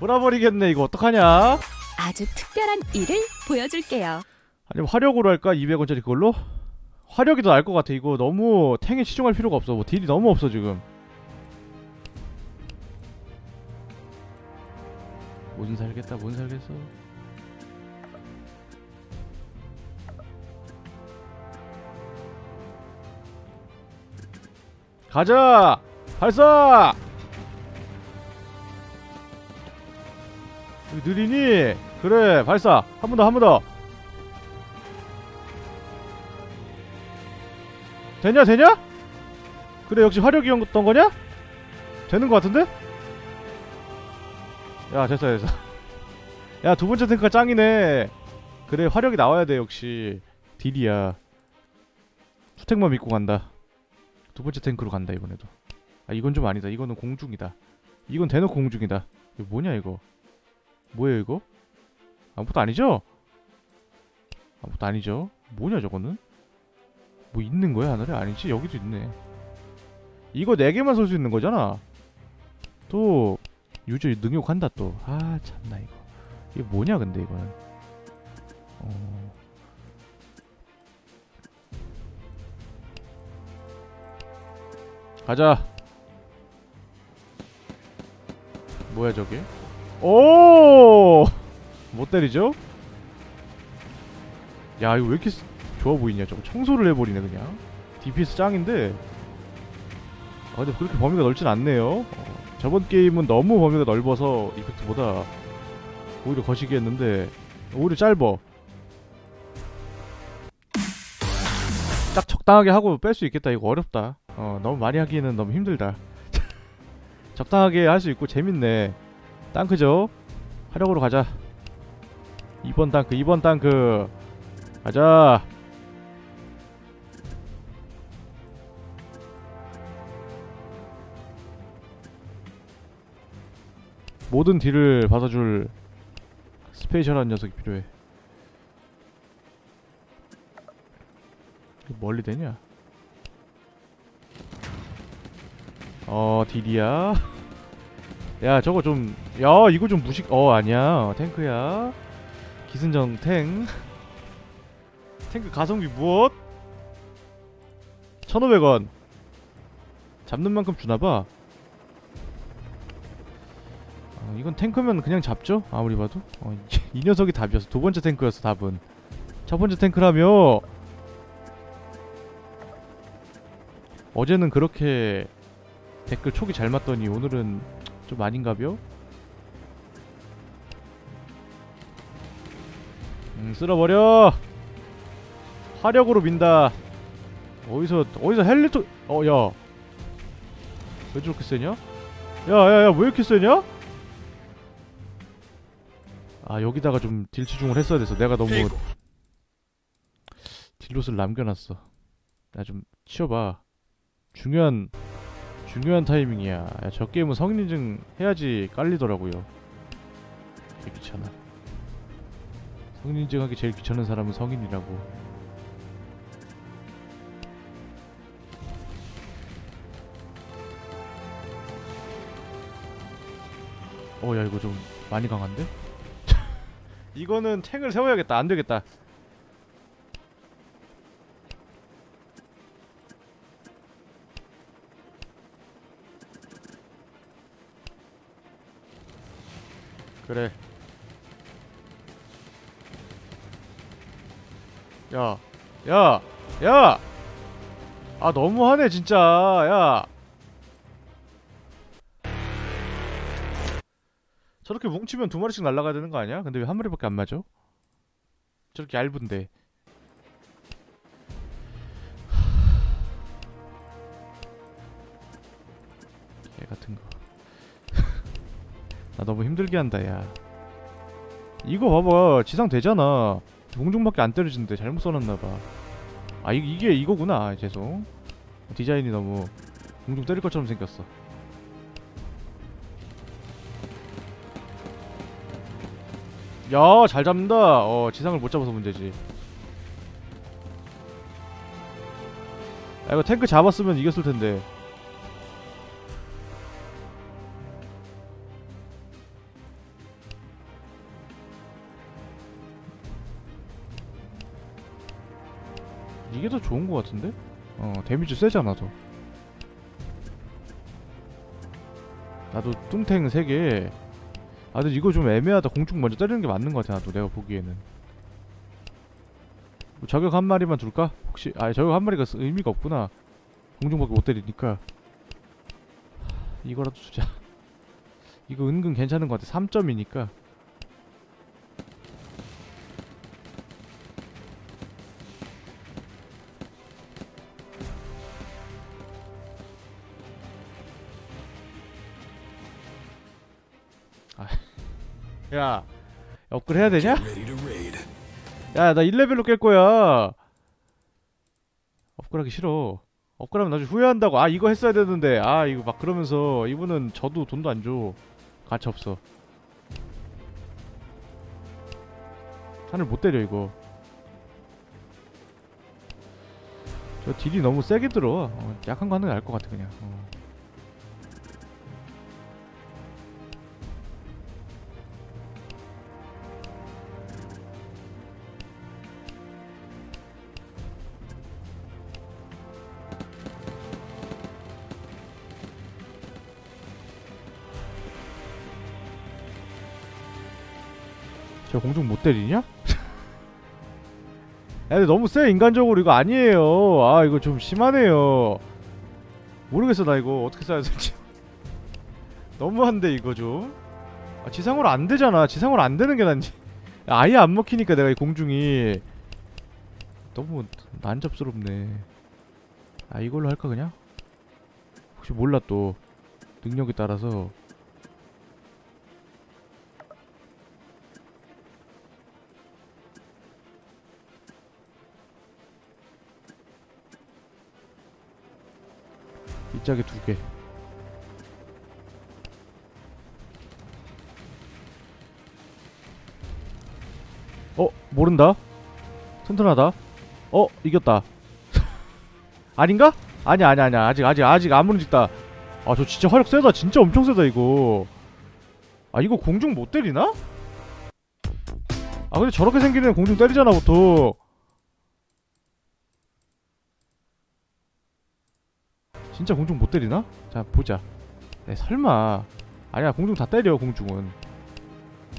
S1: 돌아버리겠네 이거 어떡하냐?
S2: 아주 특별한 일을 보여줄게요.
S1: 아니면 화력으로 할까? 200원짜리 그걸로? 화력이 더 나을 것 같아 이거. 너무 탱에 치중할 필요가 없어. 뭐 딜이 너무 없어 지금 못 살겠다 못 살겠어? 가자! 발사! 느리니? 그래 발사. 한 번 더 한 번 더. 되냐 되냐? 그래 역시 화력이었던 거냐? 되는 거 같은데 야 됐어 됐어 야 두 번째 탱크가 짱이네 그래 화력이 나와야 돼 역시 딜이야 투탱만 믿고 간다 두 번째 탱크로 간다 이번에도 아 이건 좀 아니다 이거는 공중이다 이건 대놓고 공중이다. 이거 뭐냐 이거? 뭐예요 이거? 아무것도 아니죠? 아무것도 아니죠? 뭐냐 저거는? 뭐 있는 거야 하늘에? 아니지 여기도 있네. 이거 네 개만 쏠 수 있는 거잖아. 또 유저 능욕한다 또. 아 참나 이거. 이게 뭐냐 근데 이거는. 어. 가자. 뭐야 저게? 오! 못 때리죠? 야 이거 왜 이렇게 스- 좋아 보이냐 저거 청소를 해버리네 그냥 DPS 짱인데 아 근데 그렇게 범위가 넓진 않네요 어, 저번 게임은 너무 범위가 넓어서 이펙트보다 오히려 거시기 했는데 오히려 짧어. 딱 적당하게 하고 뺄 수 있겠다. 이거 어렵다. 어 너무 많이 하기에는 너무 힘들다. 적당하게 할 수 있고 재밌네. 땅크죠? 화력으로 가자. 2번 땅크 2번 땅크. 가자 모든 딜을 받아줄 스페셜한 녀석이 필요해. 멀리 되냐? 어 딜이야? 야 저거 좀 야 이거 좀 무식 어 아니야. 탱크야. 기승전 탱. 탱크 가성비 무엇? 1500원. 잡는 만큼 주나봐 어, 이건 탱크면 그냥 잡죠? 아무리 봐도? 어, 이, 이 녀석이 답이었어. 두 번째 탱크였어 답은. 첫 번째 탱크라며? 어제는 그렇게 댓글 촉이 잘 맞더니 오늘은 좀 아닌가벼? 음 쓸어버려! 화력으로 민다. 어디서 어디서 헬리토 어야. 왜 저렇게 세냐? 야야야 왜 이렇게 세냐? 아 여기다가 좀 딜 치중을 했어야 돼서 내가 너무 딜롯을 남겨놨어. 나 좀 치워봐. 중요한 중요한 타이밍이야. 야, 저 게임은 성인 인증 해야지 깔리더라고요. 되게 귀찮아. 성인 인증하기 제일 귀찮은 사람은 성인이라고. 어 야 이거 좀 많이 강한데? 이거는 탱을 세워야겠다 안 되겠다 그래 야 야! 야! 아 너무하네 진짜 야 저렇게 뭉치면 두 마리씩 날아가야 되는 거 아니야? 근데 왜 한 마리밖에 안 맞아? 저렇게 얇은데 개 같은 거. 나 너무 힘들게 한다 야. 이거 봐봐 지상 되잖아. 공중밖에 안 때려진대 잘못 써놨나봐. 아 이, 이게 이거구나 아, 죄송. 디자인이 너무 공중 때릴 것처럼 생겼어. 야, 잘 잡는다. 어, 지상을 못 잡아서 문제지. 아, 이거 탱크 잡았으면 이겼을 텐데. 이게 더 좋은 것 같은데? 어, 데미지 세잖아, 더. 나도 뚱탱 3개 아 근데 이거 좀 애매하다. 공중 먼저 때리는 게 맞는 것 같아 나도 내가 보기에는. 뭐 저격 한 마리만 둘까? 혹시 아 저격 한 마리가 쓰- 의미가 없구나. 공중밖에 못 때리니까. 하, 이거라도 주자. 이거 은근 괜찮은 것 같아. 3점이니까 야 업글 해야 되냐? 야 나 1레벨로 깰 거야. 업글하기 싫어. 업그레이드하면 나중에 후회한다고. 아 이거 했어야 되는데. 아 이거 막 그러면서 이분은 저도 돈도 안 줘. 가치 없어. 하늘 못 때려 이거. 저 딜이 너무 세게 들어. 어, 약한 거 하는 게 나을 것 같아 그냥. 어. 저 공중 못 때리냐? 야 근데 너무 세 인간적으로 이거 아니에요. 아 이거 좀 심하네요. 모르겠어 나 이거 어떻게 써야 될지. 너무한데 이거 좀. 아, 지상으로 안 되잖아. 지상으로 안 되는 게 난지 아예 안 먹히니까 내가 이 공중이. 너무 난잡스럽네. 아 이걸로 할까 그냥? 혹시 몰라 또. 능력에 따라서 이 짝에 두 개. 어 모른다. 튼튼하다. 어 이겼다. 아닌가? 아니야 아니야 아니야 아직 아직 아직 안 움직다. 아 저 진짜 화력 세다 진짜 엄청 세다 이거. 아 이거 공중 못 때리나? 아 근데 저렇게 생기는 공중 때리잖아 보통. 진짜 공중 못 때리나? 자 보자. 네 설마. 아니야 공중 다 때려 공중은.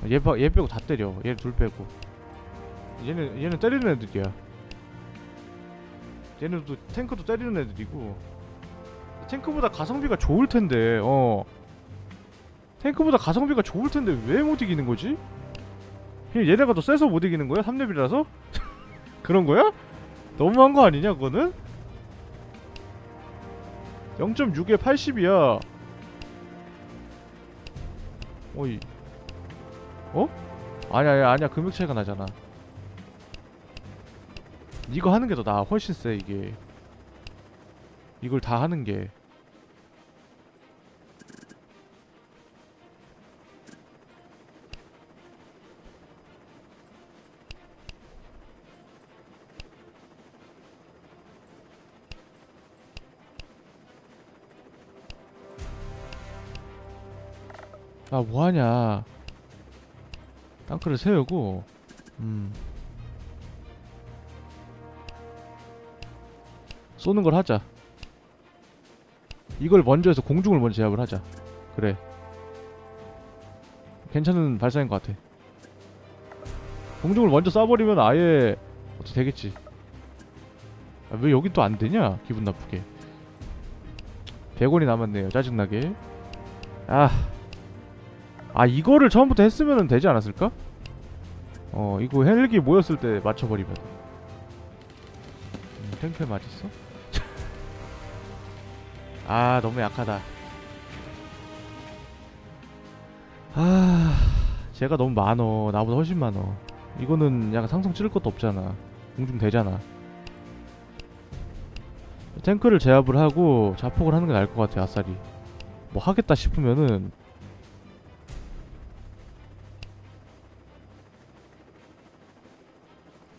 S1: 얘, 봐- 얘 빼고 다 때려. 얘 둘 빼고. 얘는 얘는 때리는 애들이야. 얘네도 탱크도 때리는 애들이고. 탱크보다 가성비가 좋을 텐데. 어. 탱크보다 가성비가 좋을 텐데 왜 못 이기는 거지? 얘네가 더 세서 못 이기는 거야? 3렙이라서? 그런 거야? 너무한 거 아니냐 그거는? 0.6에 80이야. 어이. 어? 아니야, 아니야, 아니야. 금액 차이가 나잖아. 이거 하는 게 더 나아. 훨씬 세, 이게. 이걸 다 하는 게. 아 뭐하냐. 땅크를 세우고 음. 쏘는 걸 하자. 이걸 먼저 해서 공중을 먼저 제압을 하자. 그래. 괜찮은 발상인 것 같아. 공중을 먼저 쏴버리면 아예 어떻게 되겠지? 아, 왜 여긴 또 안 되냐? 기분 나쁘게. 100원이 남았네요 짜증나게. 아 아 이거를 처음부터 했으면 되지 않았을까? 어 이거 헬기 모였을 때 맞춰버리면. 음, 탱크에 맞았어? 아 너무 약하다. 아 제가 너무 많어. 나보다 훨씬 많어. 이거는 약간 상성 찌를 것도 없잖아. 공중 되잖아. 탱크를 제압을 하고 자폭을 하는 게 나을 것 같아 아싸리. 뭐 하겠다 싶으면은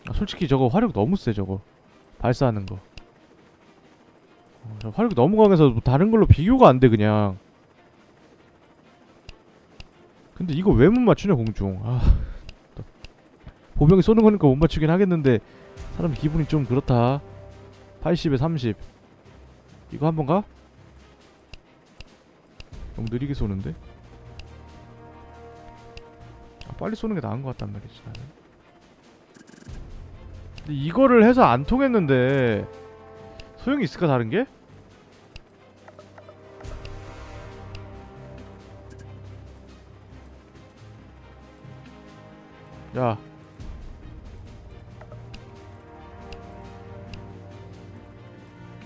S1: 아, 솔직히 저거 화력 너무 세 저거. 발사하는 거. 어, 저 화력이 너무 강해서 뭐 다른 걸로 비교가 안 돼 그냥. 근데 이거 왜 못 맞추냐 공중. 아 또. 보병이 쏘는 거니까 못 맞추긴 하겠는데 사람 기분이 좀 그렇다. 80에 30 이거 한번 가? 너무 느리게 쏘는데? 아, 빨리 쏘는 게 나은 것 같단 말이지 나는 근데 이거를 해서 안 통했는데 소용이 있을까 다른 게? 야.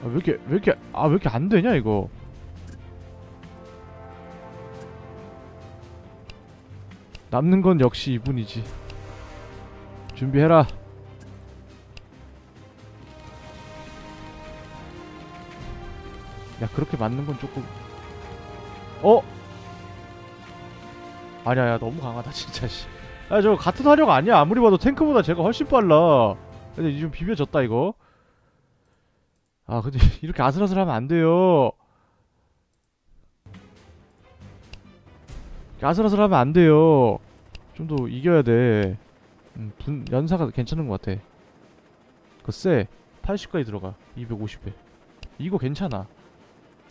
S1: 아, 왜 이렇게 왜 이렇게 아 왜 이렇게 안 되냐 이거? 남는 건 역시 이분이지. 준비해라. 야 그렇게 맞는 건 조금. 어? 아니야 야 너무 강하다 진짜 씨 야 저 같은 화력 아니야. 아무리 봐도 탱크보다 제가 훨씬 빨라. 근데 이제 좀 비벼졌다 이거. 아 근데 이렇게 아슬아슬하면 안 돼요. 아슬아슬하면 안 돼요. 좀 더 이겨야 돼. 음, 분, 연사가 괜찮은 것 같아. 그거 쎄 80까지 들어가. 250에. 이거 괜찮아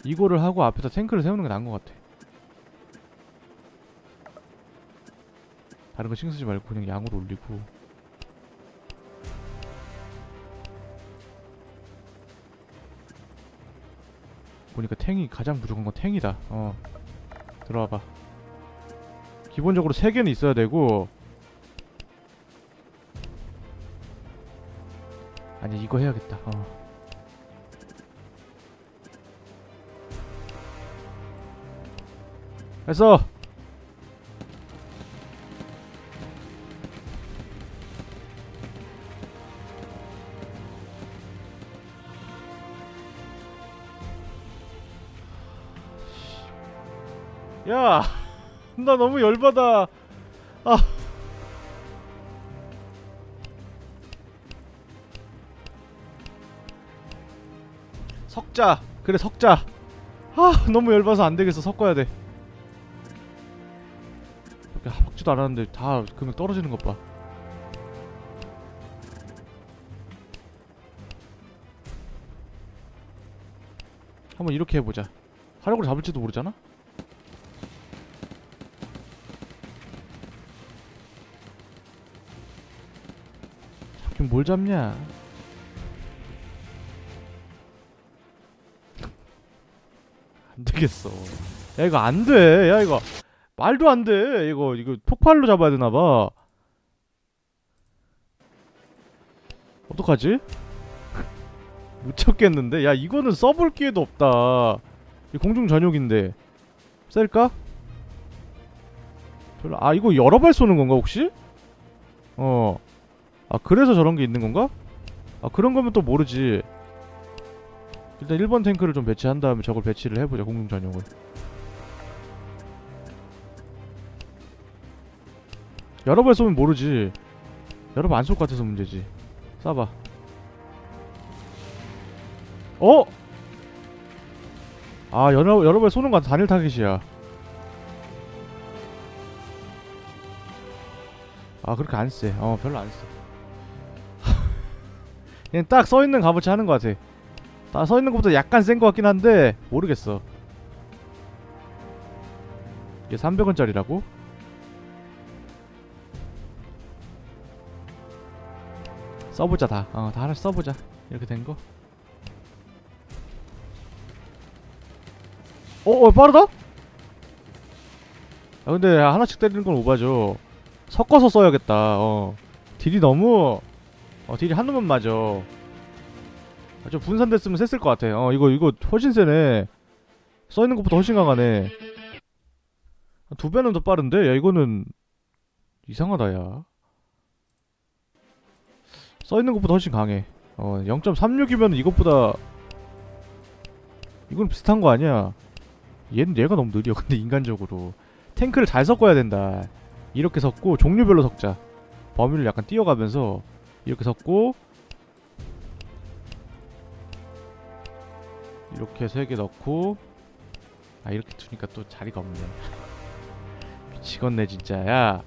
S1: 이거를 하고 앞에다 탱크를 세우는 게 나은 것 같아. 다른 거 신경 쓰지 말고 그냥 양으로 올리고. 보니까 탱이 가장 부족한 건 탱이다. 어. 들어와봐. 기본적으로 3개는 있어야 되고. 아니 이거 해야겠다. 어 했어 야, 나 너무 열받아. 아. 석자. 그래, 석자. 아, 너무 열받아서 안 되겠어. 섞어야 돼. 이렇게 합박지도 않았는데 다 금액 떨어지는 것 봐. 한번 이렇게 해보자. 화력으로 잡을지도 모르잖아? 잡긴 뭘 잡냐? 안 되겠어. 야 이거 안 돼. 야 이거 말도 안 돼. 이거 이거 폭발로 잡아야 되나 봐. 어떡하지? 못 찾겠는데. 야 이거는 써볼 기회도 없다. 이 공중 전용인데. 셀까? 별로 아 이거 여러 발 쏘는 건가 혹시? 어. 아 그래서 저런 게 있는 건가? 아 그런 거면 또 모르지 일단 1번 탱크를 좀 배치한 다음에 저걸 배치를 해보자 공중 전용을 여러 발 쏘면 모르지. 여러 발안쏠 것 같아서 문제지. 쏴봐. 어? 아 여러, 여러 발 쏘는 거 같아 단일 타겟이야. 아 그렇게 안쎄 어 별로 안쎄 그냥 딱 써있는 값어치 하는 것 같아. 딱 써있는 것보다 약간 센 것 같긴 한데 모르겠어. 이게 300원짜리라고? 써보자 다. 어, 다 하나씩 써보자. 이렇게 된 거. 어, 어, 빠르다? 아, 근데 하나씩 때리는 건 오바죠. 섞어서 써야겠다. 어. 딜이 너무, 어, 딜이 한 놈만 맞아. 아, 좀 분산됐으면 셌을 것 같아. 어, 이거, 이거 훨씬 세네. 써 있는 것보다 훨씬 강하네. 두 배는 더 빠른데? 야, 이거는 이상하다, 야. 써있는 것보다 훨씬 강해. 어, 0.36이면 이것보다 이건 비슷한 거 아니야? 얘는 얘가 너무 느려. 근데 인간적으로 탱크를 잘 섞어야 된다. 이렇게 섞고 종류별로 섞자. 범위를 약간 띄어가면서 이렇게 섞고 이렇게 세개 넣고 아 이렇게 두니까 또 자리가 없네. 미치겠네 진짜. 야.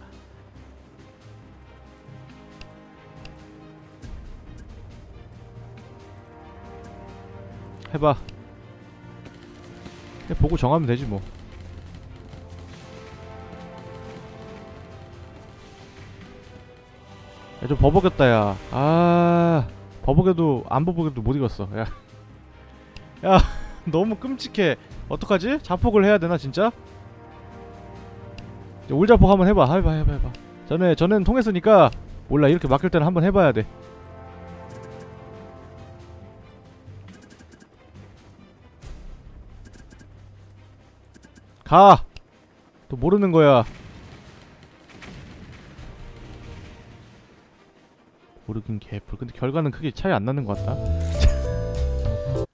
S1: 해봐. 보고 정하면 되지 뭐. 야, 좀 버벅였다, 야. 아, 버벅여도, 안 버벅여도 못 이겼어, 야. 야, 너무 끔찍해. 어떡하지? 자폭을 해야 되나, 진짜? 이제 올자폭 한번 해봐, 해봐, 해봐, 해봐. 전에, 전엔 통했으니까, 몰라, 이렇게 막힐 때는 한번 해봐야 돼. 가! 또 모르는 거야. 모르긴 개뿔. 근데 결과는 크게 차이 안 나는 것 같다.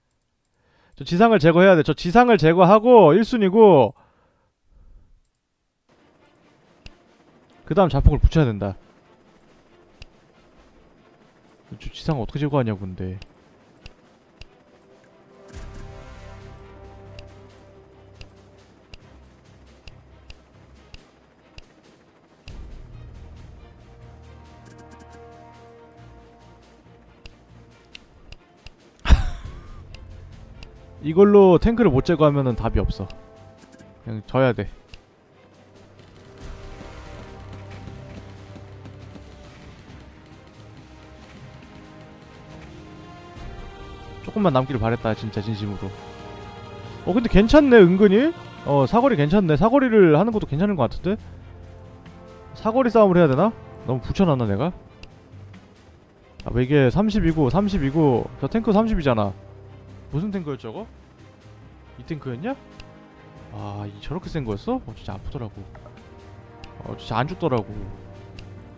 S1: 저 지상을 제거해야 돼. 저 지상을 제거하고 1순위고 그 다음 자폭을 붙여야 된다. 저 지상 어떻게 제거하냐고 근데 이걸로 탱크를 못 제거하면은 답이 없어. 그냥 져야 돼. 조금만 남기를 바랬다 진짜 진심으로. 어 근데 괜찮네 은근히. 어 사거리 괜찮네. 사거리를 하는 것도 괜찮은 것 같은데. 사거리 싸움을 해야 되나? 너무 붙여놨나 내가? 아, 뭐 이게 30이고 30이고 저 탱크 30이잖아. 무슨 탱크였 저거? 이 탱크였냐? 아, 이 저렇게 센 거였어? 어, 진짜 아프더라고. 어, 진짜 안 죽더라고.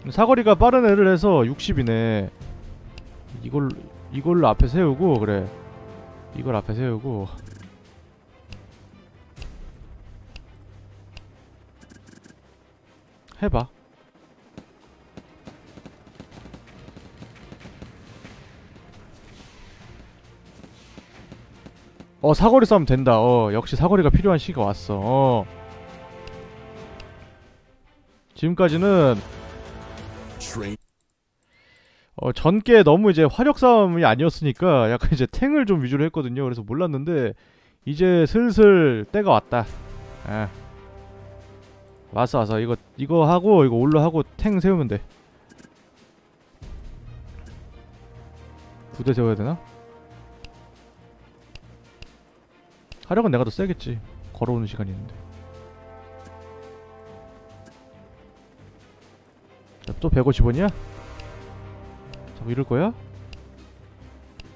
S1: 사거리가 빠른 애를 해서 60이네. 이걸 이걸로 앞에 세우고 그래. 이걸 앞에 세우고. 해봐. 어 사거리 싸움 된다. 어 역시 사거리가 필요한 시기가 왔어. 어. 지금까지는 어 전께 너무 이제 화력 싸움이 아니었으니까 약간 이제 탱을 좀 위주로 했거든요. 그래서 몰랐는데 이제 슬슬 때가 왔다. 예. 왔어 왔어. 이거 이거 하고 이거 올로 하고 탱 세우면 돼. 부대 세워야 되나? 화력은 내가 더 세겠지. 걸어오는 시간이 있는데. 자, 또 150원이야? 자꾸 이럴 거야?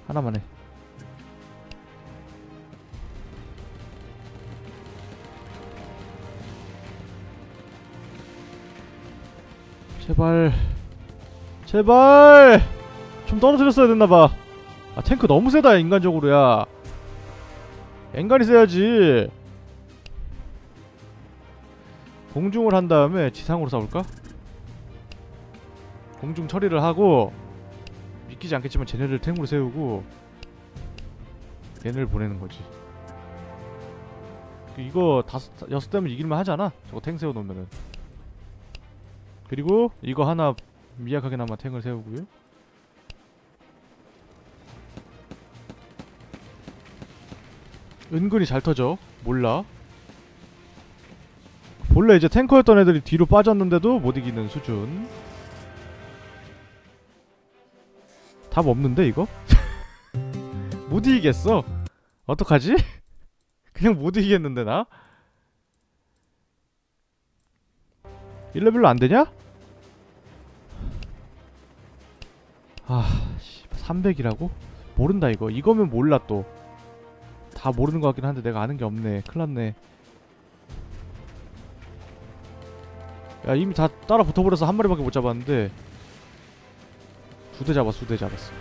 S1: 하나만 해. 제발. 제발! 좀 떨어뜨렸어야 됐나봐. 아 탱크 너무 세다 인간적으로 야 앵간히 써야지. 공중을 한 다음에 지상으로 싸울까? 공중 처리를 하고 믿기지 않겠지만 쟤네를 탱으로 세우고 얘네를 보내는 거지. 그 이거 다섯 여섯 대면 이길만 하잖아. 저거 탱 세워놓으면은. 그리고 이거 하나 미약하게나마 탱을 세우고요 은근히 잘 터져 몰라 본래 이제 탱커였던 애들이 뒤로 빠졌는데도 못 이기는 수준 답 없는데 이거? 못 이기겠어 어떡하지? 그냥 못 이기겠는데 나? 1레벨로 안되냐? 아... 300이라고? 모른다 이거 이거면 몰라 또 다 모르는 것 같긴 한데 내가 아는 게 없네. 큰일났네. 야 이미 다 따라 붙어버려서 한 마리밖에 못 잡았는데. 두 대 잡았어 두 대 잡았어.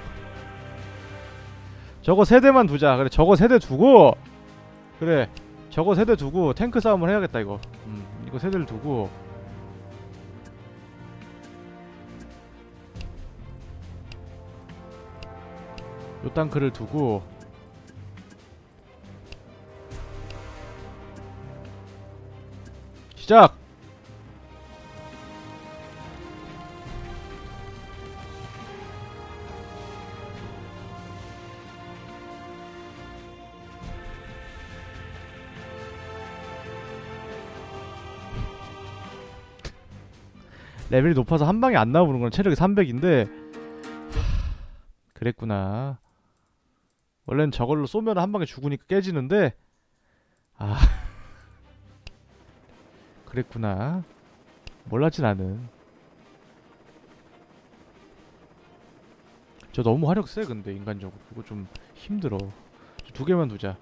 S1: 저거 세 대만 두자. 그래 저거 세 대 두고. 그래 저거 세 대 두고 탱크 싸움을 해야겠다 이거. 음 이거 세 대를 두고. 요 땅크를 두고 시작! 레벨이 높아서 한 방에 안 나오는 건 체력이 300인데 그랬구나 원래는 저걸로 쏘면 한 방에 죽으니까 깨지는데 아 그랬구나. 몰랐지 나는. 저 너무 화력 세 근데 인간적으로 그거 좀 힘들어. 두 개만 두자.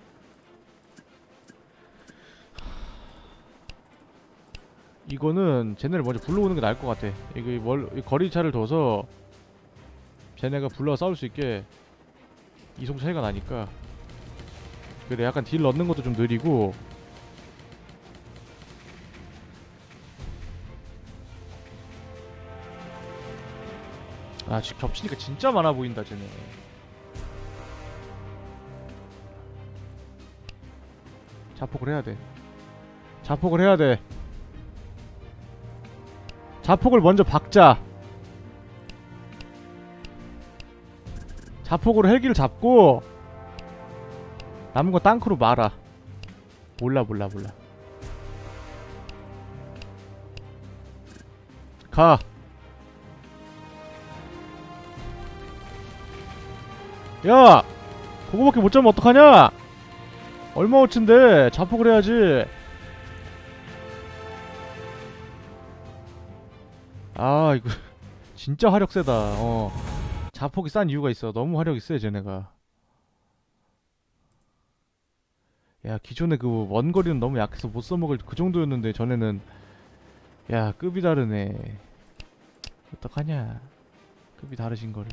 S1: 이거는 쟤네를 먼저 불러오는 게 나을 것 같아. 이거 월, 이 거리차를 둬서 쟤네가 불러 싸울 수 있게 이속 차이가 나니까 그래 약간 딜 넣는 것도 좀 느리고 아 지금 겹치니까 진짜 많아 보인다 쟤네. 자폭을 해야 돼. 자폭을 해야 돼. 자폭을 먼저 박자. 자폭으로 헬기를 잡고 남은 거 땅크로 말아 몰라 몰라 몰라. 가 야! 그거밖에 못 잡으면 어떡하냐? 얼마어치인데? 자폭을 해야지. 아 이거 진짜 화력 세다. 어. 자폭이 싼 이유가 있어. 너무 화력이 세 쟤네가. 야 기존에 그 원거리는 너무 약해서 못 써먹을 그 정도였는데 전에는. 야 급이 다르네. 어떡하냐? 급이 다르신 거를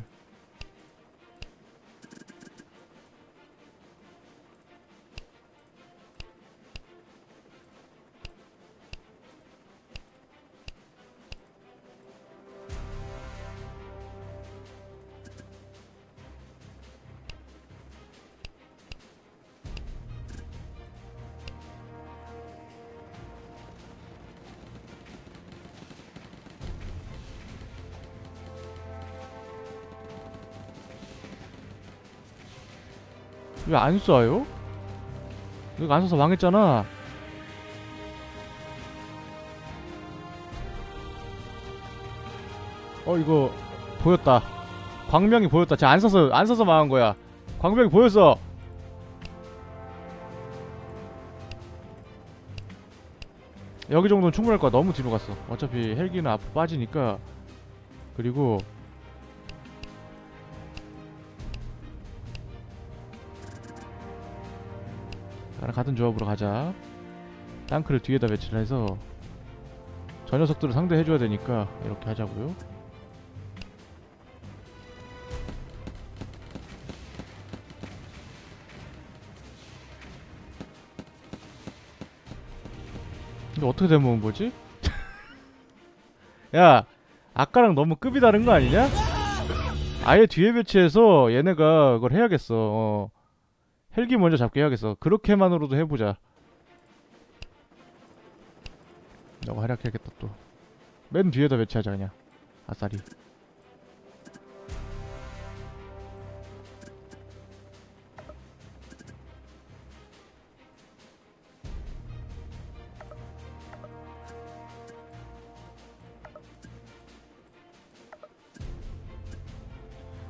S1: 왜 안 쏴요? 이거 안 쏴서 망했잖아. 어 이거 보였다. 광명이 보였다. 쟤 안 써서 안 써서 망한 거야. 광명이 보였어. 여기 정도는 충분할 거야. 너무 뒤로 갔어. 어차피 헬기는 앞으로 빠지니까. 그리고 같은 조합으로 가자 땅크를 뒤에다 배치를 해서 저 녀석들을 상대해줘야 되니까 이렇게 하자고요 근데 어떻게 되면 뭐지? 야 아까랑 너무 급이 다른 거 아니냐? 아예 뒤에 배치해서 얘네가 그걸 해야겠어 어. 헬기 먼저 잡게 해야겠어. 그렇게만으로도 해보자. 너가 활약해야겠다 또. 맨 뒤에다 배치하자 그냥. 아싸리.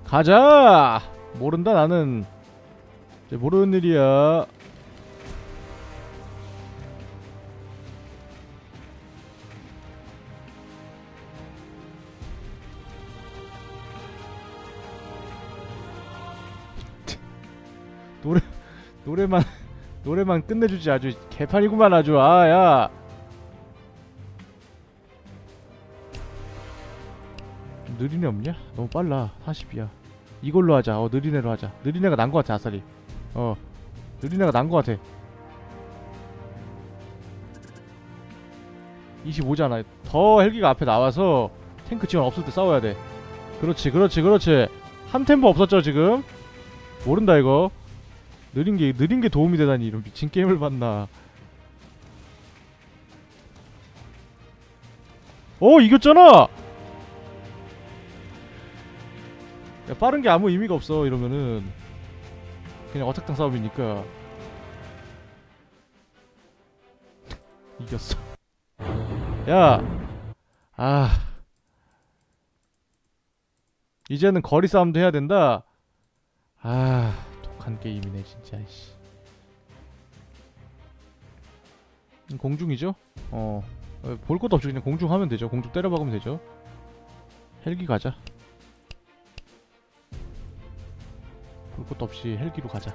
S1: 가자! 모른다 나는 모르는 일이야. 노래 노래만 노래만 끝내주지 아주 개판이구만 아주. 아야. 느린 애 없냐? 너무 빨라. 40이야. 이걸로 하자. 어 느린 애로 하자. 느린 애가 난거 같아 아싸리 어 느린 애가 난거 같아. 25잖아. 더 헬기가 앞에 나와서 탱크 지원 없을 때 싸워야 돼. 그렇지 그렇지 그렇지. 한 템포 없었죠 지금? 모른다 이거. 느린 게 느린 게 도움이 되다니 이런 미친 게임을 봤나. 어 이겼잖아! 야, 빠른 게 아무 의미가 없어 이러면은 그냥 어택당 싸움이니까. 이겼어. 야! 아. 이제는 거리 싸움도 해야 된다. 아 독한 게임이네 진짜 씨. 음, 공중이죠? 어, 어, 볼 것도 없이 그냥 공중 하면 되죠. 공중 때려 박으면 되죠. 헬기 가자 볼 것도 없이 헬기로 가자.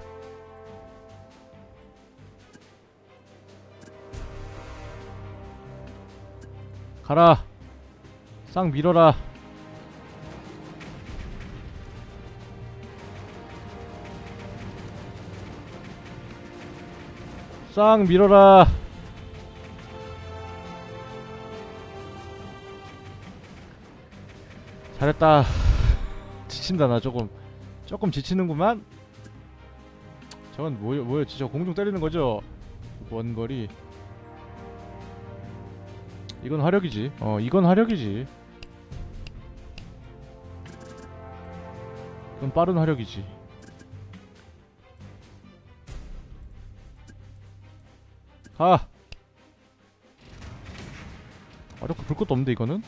S1: 가라. 쌍 밀어라. 싹 밀어라 잘했다 지친다 나 조금 조금 지치는구만. 저건 뭐였, 뭐였지? 저 공중 때리는 거죠? 원거리. 이건 화력이지. 어 이건 화력이지. 이건 빠른 화력이지. 가! 어렵고 볼 것도 없는데 이거는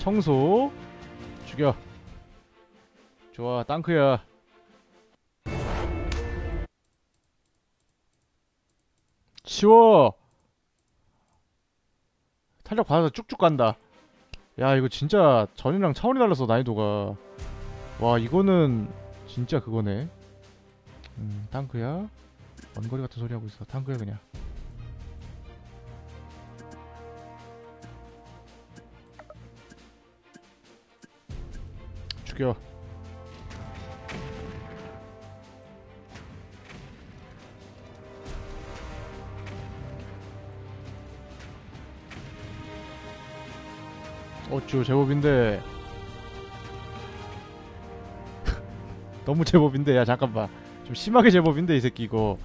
S1: 청소. 죽여. 좋아 땅크야. 치워. 탄력 받아서 쭉쭉 간다. 야 이거 진짜 전이랑 차원이 달라서 난이도가. 와 이거는 진짜 그거네. 음 탱크야? 원거리 같은 소리 하고 있어. 탱크야 그냥 죽여 어쭈 제법인데. 너무 제법인데 야 잠깐만. 좀 심하게 제법인데 이 새끼 이거.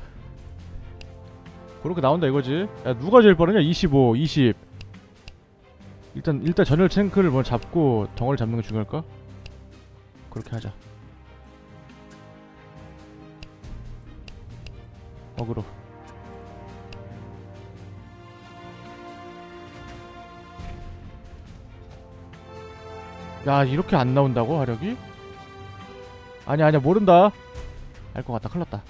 S1: 그렇게 나온다 이거지? 야 누가 제일 빠르냐? 25 20 일단 일단 전열 탱크를 뭐 잡고 덩어리 잡는 게 중요할까? 그렇게 하자. 어그로. 야 이렇게 안 나온다고 화력이? 아니야 아니야 모른다. 알 것 같다. 큰일났다.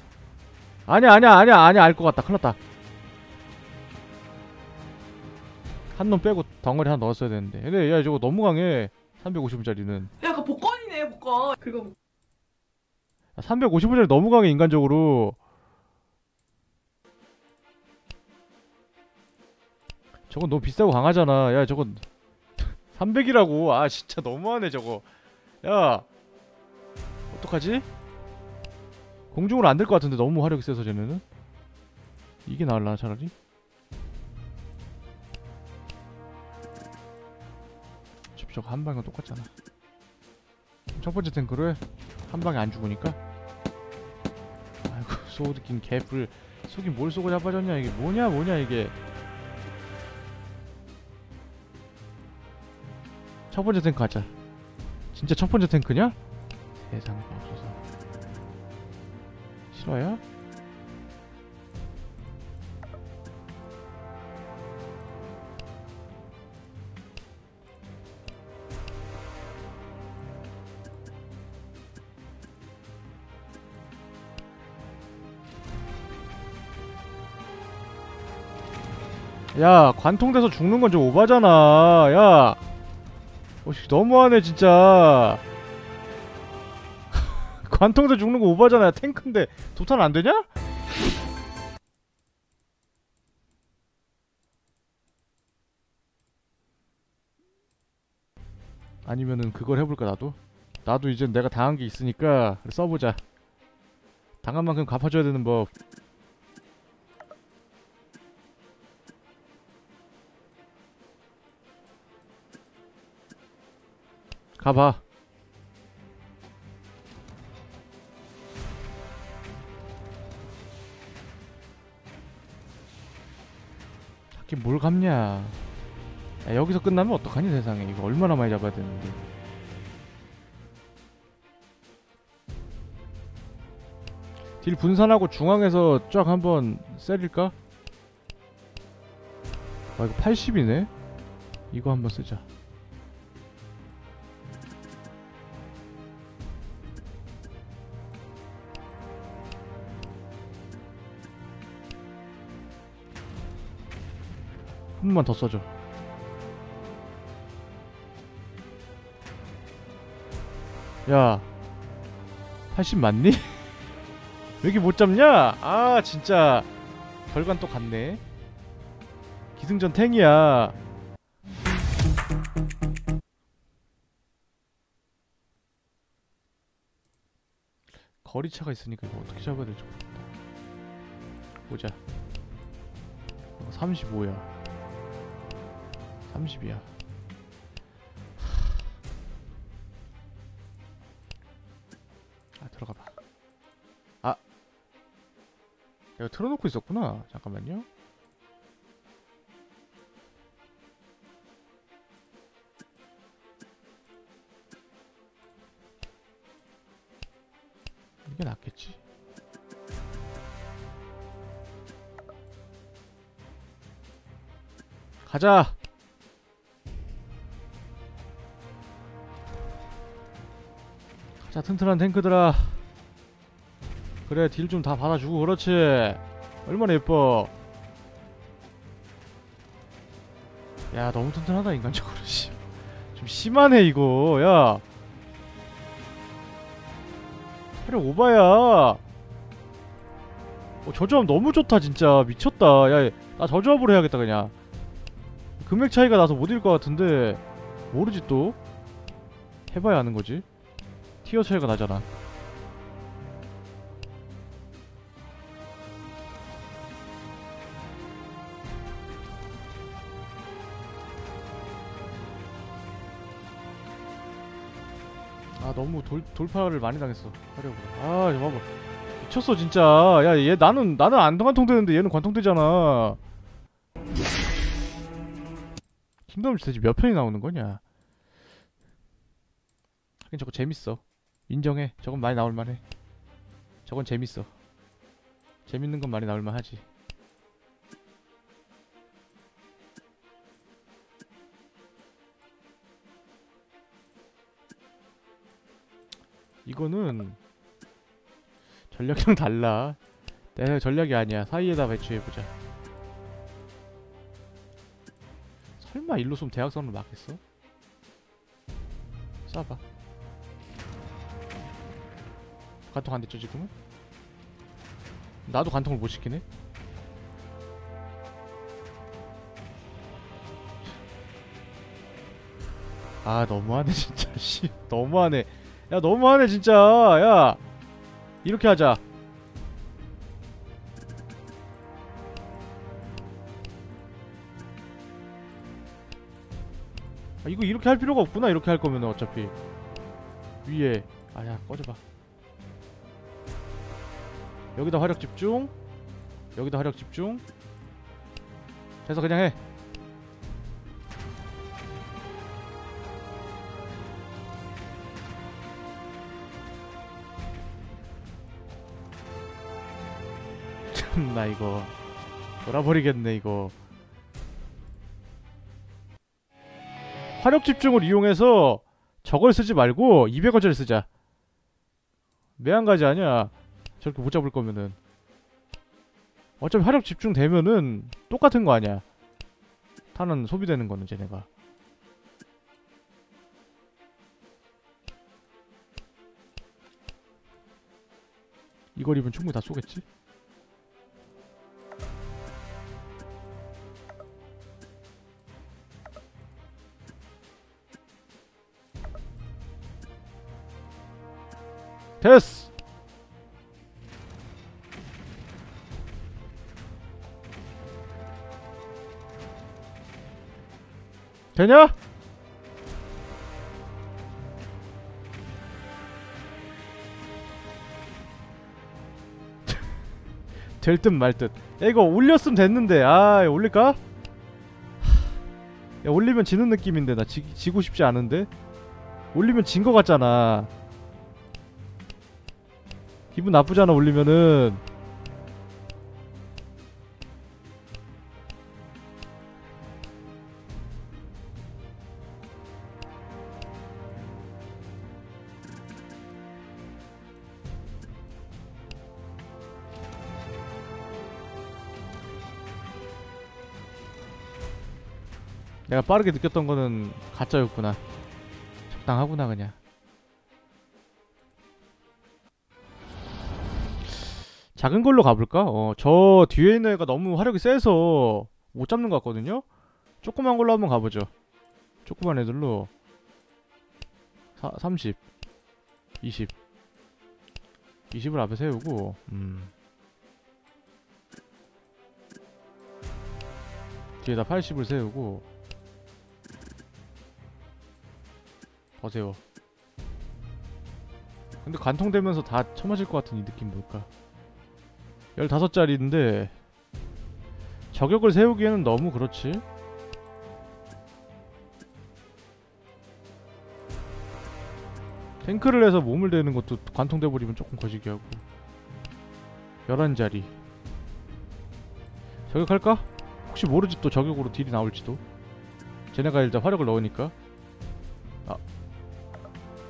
S1: 아니야 아니야 아니야 아니야 알 것 같다. 큰일났다. 한 놈 빼고 덩어리 하나 넣었어야 되는데. 근데 야 저거 너무 강해. 350원짜리는.
S3: 야, 복권. 그거
S1: 350원짜리 너무 강해 인간적으로 저건 너무 비싸고 강하잖아 야 저건 300이라고 아 진짜 너무하네 저거 야 어떡하지? 공중으로 안 될 것 같은데 너무 화력이 세서 쟤네는 이게 나을라나 차라리? 저거 한 방이랑 똑같잖아 첫 번째 탱크로 해. 한 방에 안 죽으니까 아이고 소드긴 개뿔 속이 뭘 쏘고 자빠졌냐 이게 뭐냐 뭐냐 이게 첫 번째 탱크 가자 진짜 첫 번째 탱크냐? 세상에 없어서 싫어요? 야 관통돼서 죽는 건 좀 오바잖아. 야. 어씨 너무하네 진짜. 관통돼 죽는 거 오바잖아. 탱크인데 도탄 안 되냐? 아니면은 그걸 해볼까 나도? 나도 이제 내가 당한 게 있으니까 써보자. 당한 만큼 갚아줘야 되는 법 가봐. 하긴 뭘 갚냐. 야, 여기서 끝나면 어떡하니 세상에. 이거 얼마나 많이 잡아야 되는데. 딜 분산하고 중앙에서 쫙 한번 세릴까? 아 이거 80이네? 이거 한번 쓰자 번만 더 써줘. 야, 80 맞니? 왜 이렇게 못 잡냐? 아, 진짜 결과는 또 같네. 기승전 탱이야. 거리차가 있으니까 이거 어떻게 잡아야 될지 모르겠다 보자 이거 35야 30이야. 아 들어가봐. 아. 내가 틀어놓고 있었구나. 잠깐만요. 이게 낫겠지? 가자 자 튼튼한 탱크들아. 그래 딜 좀 다 받아주고 그렇지? 얼마나 예뻐. 야 너무 튼튼하다 인간적으로 씨. 좀 심하네 이거. 야. 그래 오바야. 어, 저 조합 너무 좋다 진짜. 미쳤다. 야 나 저 조합으로 해야겠다 그냥. 금액 차이가 나서 못 이길 것 같은데. 모르지 또. 해봐야 아는 거지 티어 차이가 나잖아. 아 너무 돌, 돌파를 많이 당했어. 하려고. 아 이거 봐봐. 미쳤어 진짜. 야 얘 나는 나는 안 관통되는데 얘는 관통되잖아. 킹덤 대체 몇 편이 나오는 거냐? 하긴 저거 재밌어 인정해. 저건 많이 나올 만해. 저건 재밌어. 재밌는 건 많이 나올 만하지. 이거는 전략이랑 달라. 내 전략이 아니야. 사이에다 배치해보자. 설마 일로 쏘면 대학선으로 맞겠어? 쏴봐 관통 안 됐죠 지금은? 나도 관통을 못 시키네? 아 너무하네 진짜. 씨 너무하네. 야 너무하네 진짜. 야 이렇게 하자. 아, 이거 이렇게 할 필요가 없구나 이렇게 할 거면 어차피. 위에. 아야 꺼져봐 여기다 화력 집중. 여기다 화력 집중. 돼서 그냥 해. 참나 이거. 돌아버리겠네 이거. 화력 집중을 이용해서 저걸 쓰지 말고 200원짜리 쓰자. 매한가지 아니야 저렇게 못 잡을 거면은 어차피 화력 집중 되면은 똑같은 거 아니야 탄은 소비되는 거는 쟤네가 이거리면 충분히 다 쏘겠지? 됐어! 되냐? 될 듯 말 듯. 야 이거 올렸으면 됐는데. 아 올릴까? 하, 야 올리면 지는 느낌인데 나 지, 지고 싶지 않은데. 올리면 진 거 같잖아. 기분 나쁘잖아 올리면은. 내가 빠르게 느꼈던 거는 가짜였구나. 적당하구나 그냥. 작은 걸로 가볼까? 어, 저 뒤에 있는 애가 너무 화력이 세서 못 잡는 것 같거든요? 조그만 걸로 한번 가보죠. 조그만 애들로. 사, 30, 20, 20을 앞에 세우고 음. 뒤에다 80을 세우고 더 세워. 근데 관통되면서 다 쳐맞을 것 같은 이 느낌 뭘까? 15짜리인데 저격을 세우기에는 너무 그렇지? 탱크를 해서 몸을 대는 것도 관통돼 버리면 조금 거시기 하고. 11자리. 저격할까? 혹시 모르지 또 저격으로 딜이 나올지도. 쟤네가 일단 화력을 넣으니까. 아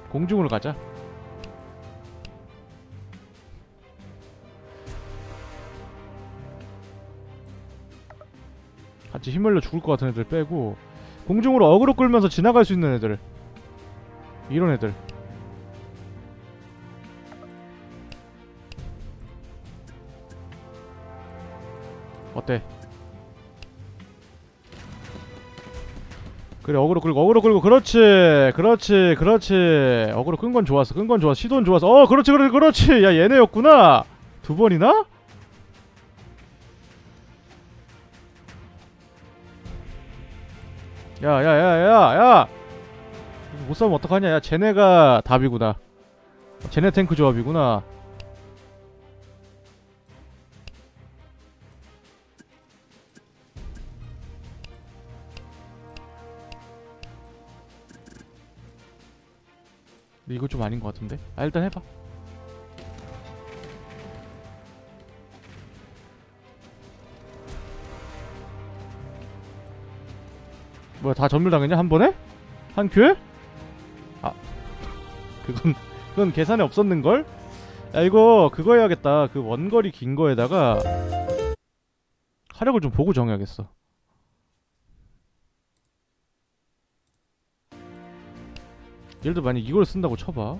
S1: 공중으로 가자. 같이 힘을려 죽을 것 같은 애들 빼고 공중으로 어그로 끌면서 지나갈 수 있는 애들. 이런 애들. 어때? 그래 어그로 끌고 어그로 끌고 그렇지 그렇지 그렇지. 어그로 끈 건 좋았어 끈 건 좋았어 시도는 좋았어. 어 그렇지 그렇지 그렇지. 야 얘네였구나. 두 번이나? 야야야야야. 못 싸우면 어떡하냐? 야 쟤네가 답이구나. 쟤네 탱크 조합이구나 근데 이거 좀 아닌 것 같은데? 아 일단 해봐 뭐야 다 전멸 당했냐 한 번에? 한 큐에? 아 그건 그건 계산에 없었는걸? 야 이거 그거 해야겠다 그 원거리 긴 거에다가 화력을 좀 보고 정해야겠어 예를 들어 만약 이걸 쓴다고 쳐봐.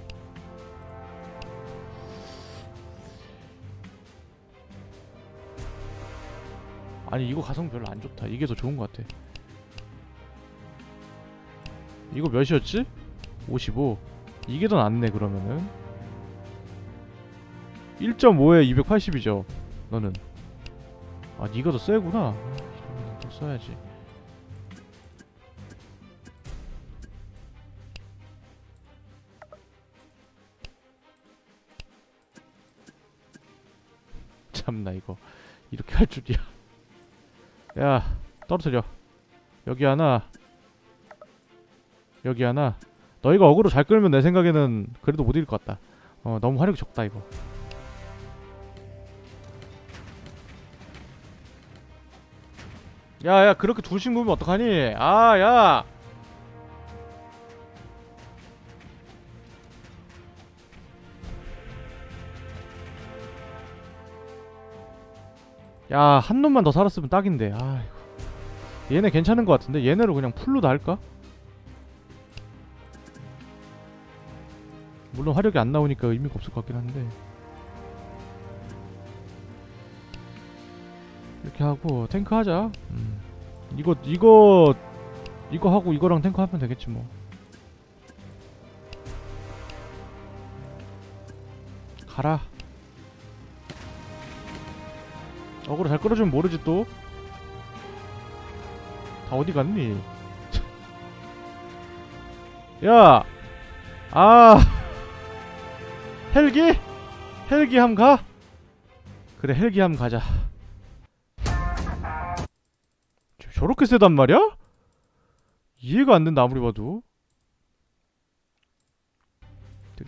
S1: 아니 이거 가성 별로 안 좋다. 이게 더 좋은 것 같아. 이거 몇이었지? 55 이게 더 낫네 그러면은. 1.5에 280이죠 너는. 아 니가 더 세구나. 아, 더 써야지 이거. 이렇게 할 줄이야. 야 떨어뜨려. 여기 하나. 여기 하나. 너희가 어그로 잘 끌면 내 생각에는 그래도 못 이길 것 같다. 어 너무 화력이 적다 이거. 야야 그렇게 둘씩 누우면 어떡하니? 아야 야, 한 놈만 더 살았으면 딱인데. 아이고. 얘네 괜찮은 것 같은데? 얘네로 그냥 풀로 다 할까? 물론 화력이 안 나오니까 의미가 없을 것 같긴 한데. 이렇게 하고 탱크 하자. 음. 이거 이거 이거 하고 이거랑 탱크 하면 되겠지 뭐. 가라. 어그로 잘 끌어주면 모르지 또. 다 어디 갔니? 야! 아! 헬기? 헬기 함 가? 그래 헬기 함 가자. 저- 저렇게 세단 말이야? 이해가 안 된다 아무리 봐도.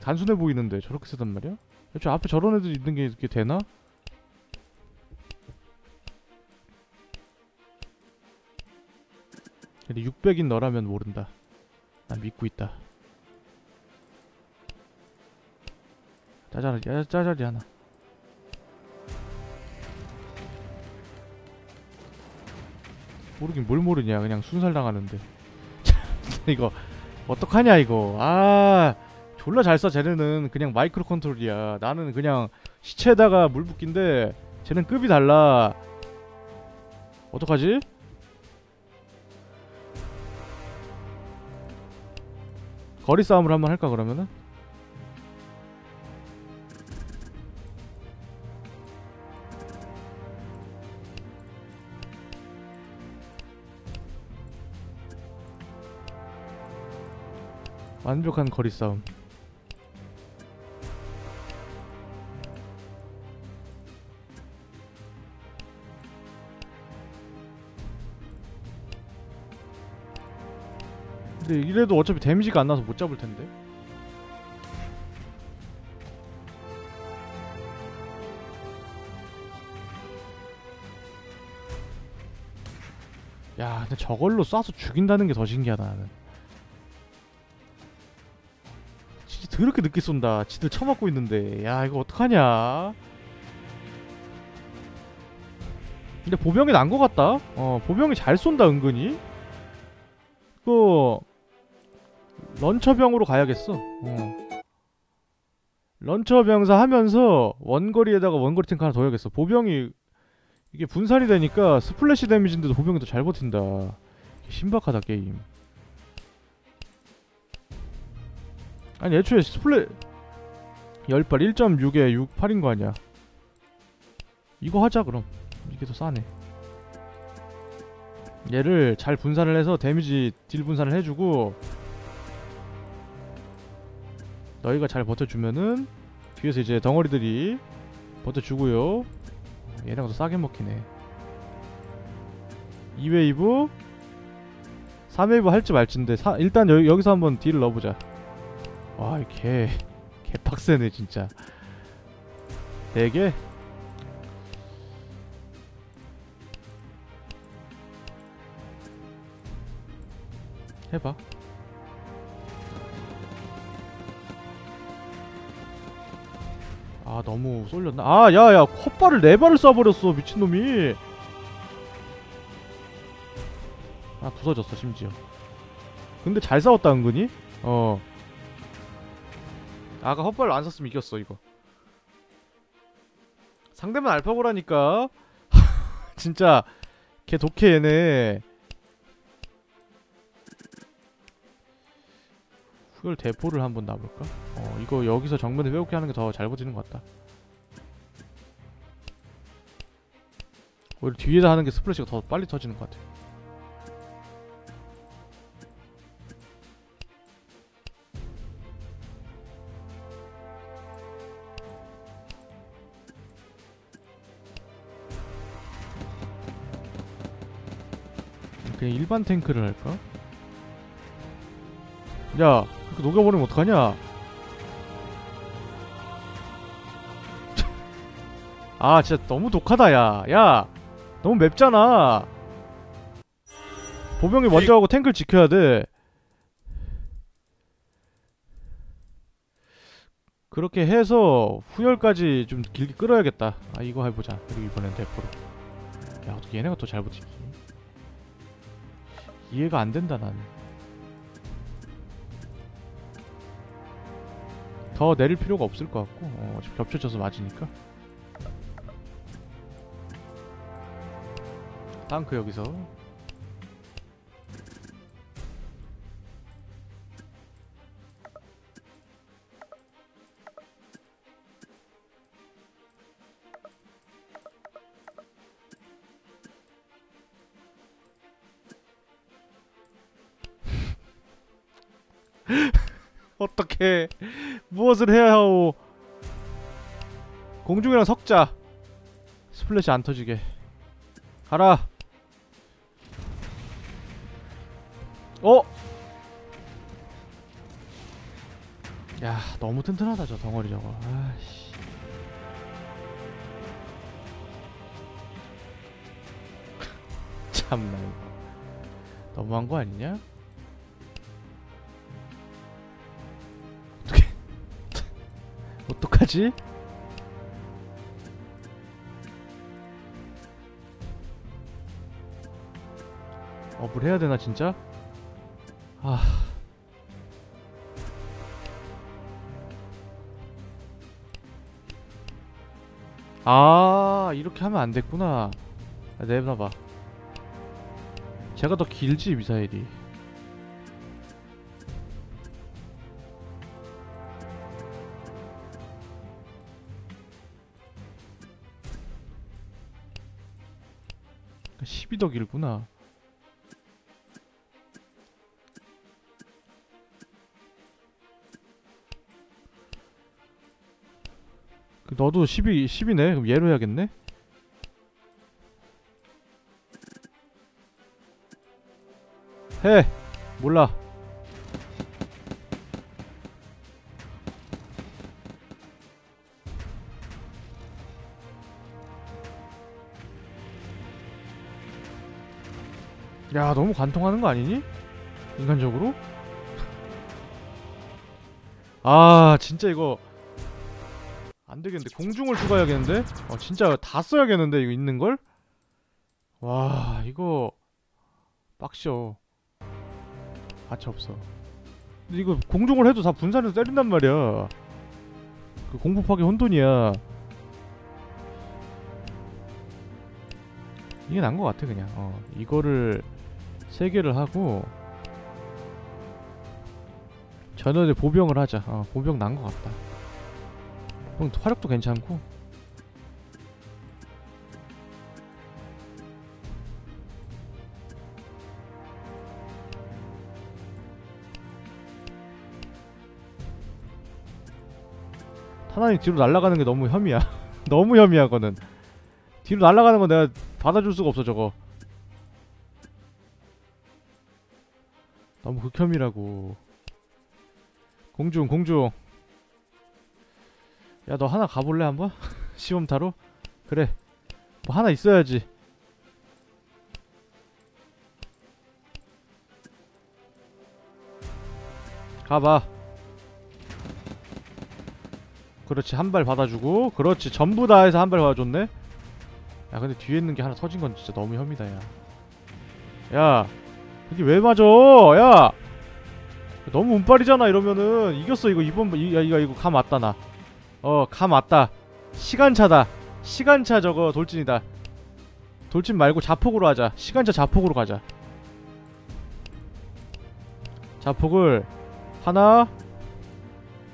S1: 단순해 보이는데 저렇게 세단 말이야? 저 앞에 저런 애들 있는 게 이렇게 되나? 근데 600인 너라면 모른다. 난 믿고 있다. 짜자리, 야, 짜자리 하나. 모르긴 뭘 모르냐. 그냥 순살 당하는데. 이거 어떡하냐 이거. 아, 졸라 잘 써. 쟤네는 그냥 마이크로 컨트롤이야. 나는 그냥 시체에다가 물 붓기인데 쟤는 급이 달라. 어떡하지? 거리 싸움을 한번 할까 그러면은? 완벽한 거리 싸움 근데 이래도 어차피 데미지가 안 나서 못 잡을 텐데. 야, 근데 저걸로 쏴서 죽인다는 게 더 신기하다 나는. 진짜 더럽게 늦게 쏜다. 지들 처맞고 있는데. 야, 이거 어떡하냐? 근데 보병이 난 것 같다. 어, 보병이 잘 쏜다 은근히. 그 런처병으로 가야겠어. 어. 런처 병사 하면서 원거리에다가 원거리 탱크 하나 더 해야겠어. 보병이 이게 분산이 되니까 splash 데미지인데도 보병이 더 잘 버틴다. 신박하다 게임. 아니 애초에 splash 10발 1.6에 6, 8인 거 아니야. 이거 하자 그럼. 이게 더 싸네. 얘를 잘 분산을 해서 데미지 딜 분산을 해주고 너희가 잘 버텨주면은 뒤에서 이제 덩어리들이 버텨주고요. 얘네가 더 싸게 먹히네. 2웨이브. 3웨이브 할지 말지인데 사, 일단 여, 여기서 한번 딜을 넣어보자. 와개 개빡세네 진짜. 4개? 해봐 아 너무 쏠렸나? 아 야야 헛발을 네 발을 쏴버렸어 미친놈이. 아 부서졌어 심지어. 근데 잘 싸웠다 은근히 어. 아까 헛발을 안 쐈으면 이겼어 이거. 상대만 알파고라니까. 진짜 걔 독해 얘네 후열 대포를 한번 놔볼까? 어 이거 여기서 정면에 빼곡히 하는 게 더 잘 버티는 것 같다 오히려 뒤에다 하는 게 스플래시가 더 빨리 터지는 것 같아 그냥 일반 탱크를 할까? 야, 그렇게 녹여버리면 어떡하냐? 아, 진짜 너무 독하다, 야. 야, 너무 맵잖아. 보병이 먼저 하고 탱크를 지켜야 돼. 그렇게 해서 후열까지 좀 길게 끌어야겠다. 아, 이거 해보자. 그리고 이번엔 대포로. 야, 어떻게 얘네가 더잘 버티지? 이해가 안 된다, 나는. 더 내릴 필요가 없을 것 같고 어, 어차피 겹쳐져서 맞으니까. 탱크 여기서 어떻게 무엇을 해야 하오? 공중이랑 석자. 스플래시 안 터지게. 가라. 어? 야 너무 튼튼하다 저 덩어리 저거. 아씨. 참나 너무한 거 아니냐? 어떡하지? 업을 해야 되나 진짜? 아. 아, 이렇게 하면 안 됐구나. 아, 내놔봐. 제가 더 길지, 미사일이. 12더 길구나 그 너도 12, 10이네? 그럼 얘로 해야겠네? 해! 몰라 야 너무 관통하는 거 아니니? 인간적으로? 아 진짜 이거 안 되겠는데 공중을 추가해야겠는데? 어 진짜 다 써야겠는데 이거 있는 걸? 와 이거 빡셔 가차 없어 근데 이거 공중을 해도 다 분산해서 때린단 말이야 그 공포 파괴 혼돈이야 이게 난거 같아 그냥 어 이거를 세 개를 하고 전원에 보병을 하자. 어 보병 난거 같다. 형 화력도 괜찮고. 타난이 뒤로 날아가는 게 너무 혐이야. 너무 혐이야 그거는 뒤로 날아가는 건 내가 받아줄 수가 없어 저거 너무 극혐이라고. 공중 공중. 야 너 하나 가볼래 한번? 시험 타러? 그래. 뭐 하나 있어야지. 가봐. 그렇지 한 발 받아주고. 그렇지 전부 다 해서 한 발 받아줬네? 야 근데 뒤에 있는 게 하나 터진 건 진짜 너무 혐이다 야. 야, 이게 왜 맞아? 야, 너무 운빨이잖아 이러면은 이겼어 이거 이번 이, 야 이거 이거 감 왔다 나. 어, 감 왔다. 시간차다. 시간차 저거 돌진이다. 돌진 말고 자폭으로 하자. 시간차 자폭으로 가자. 자폭을 하나,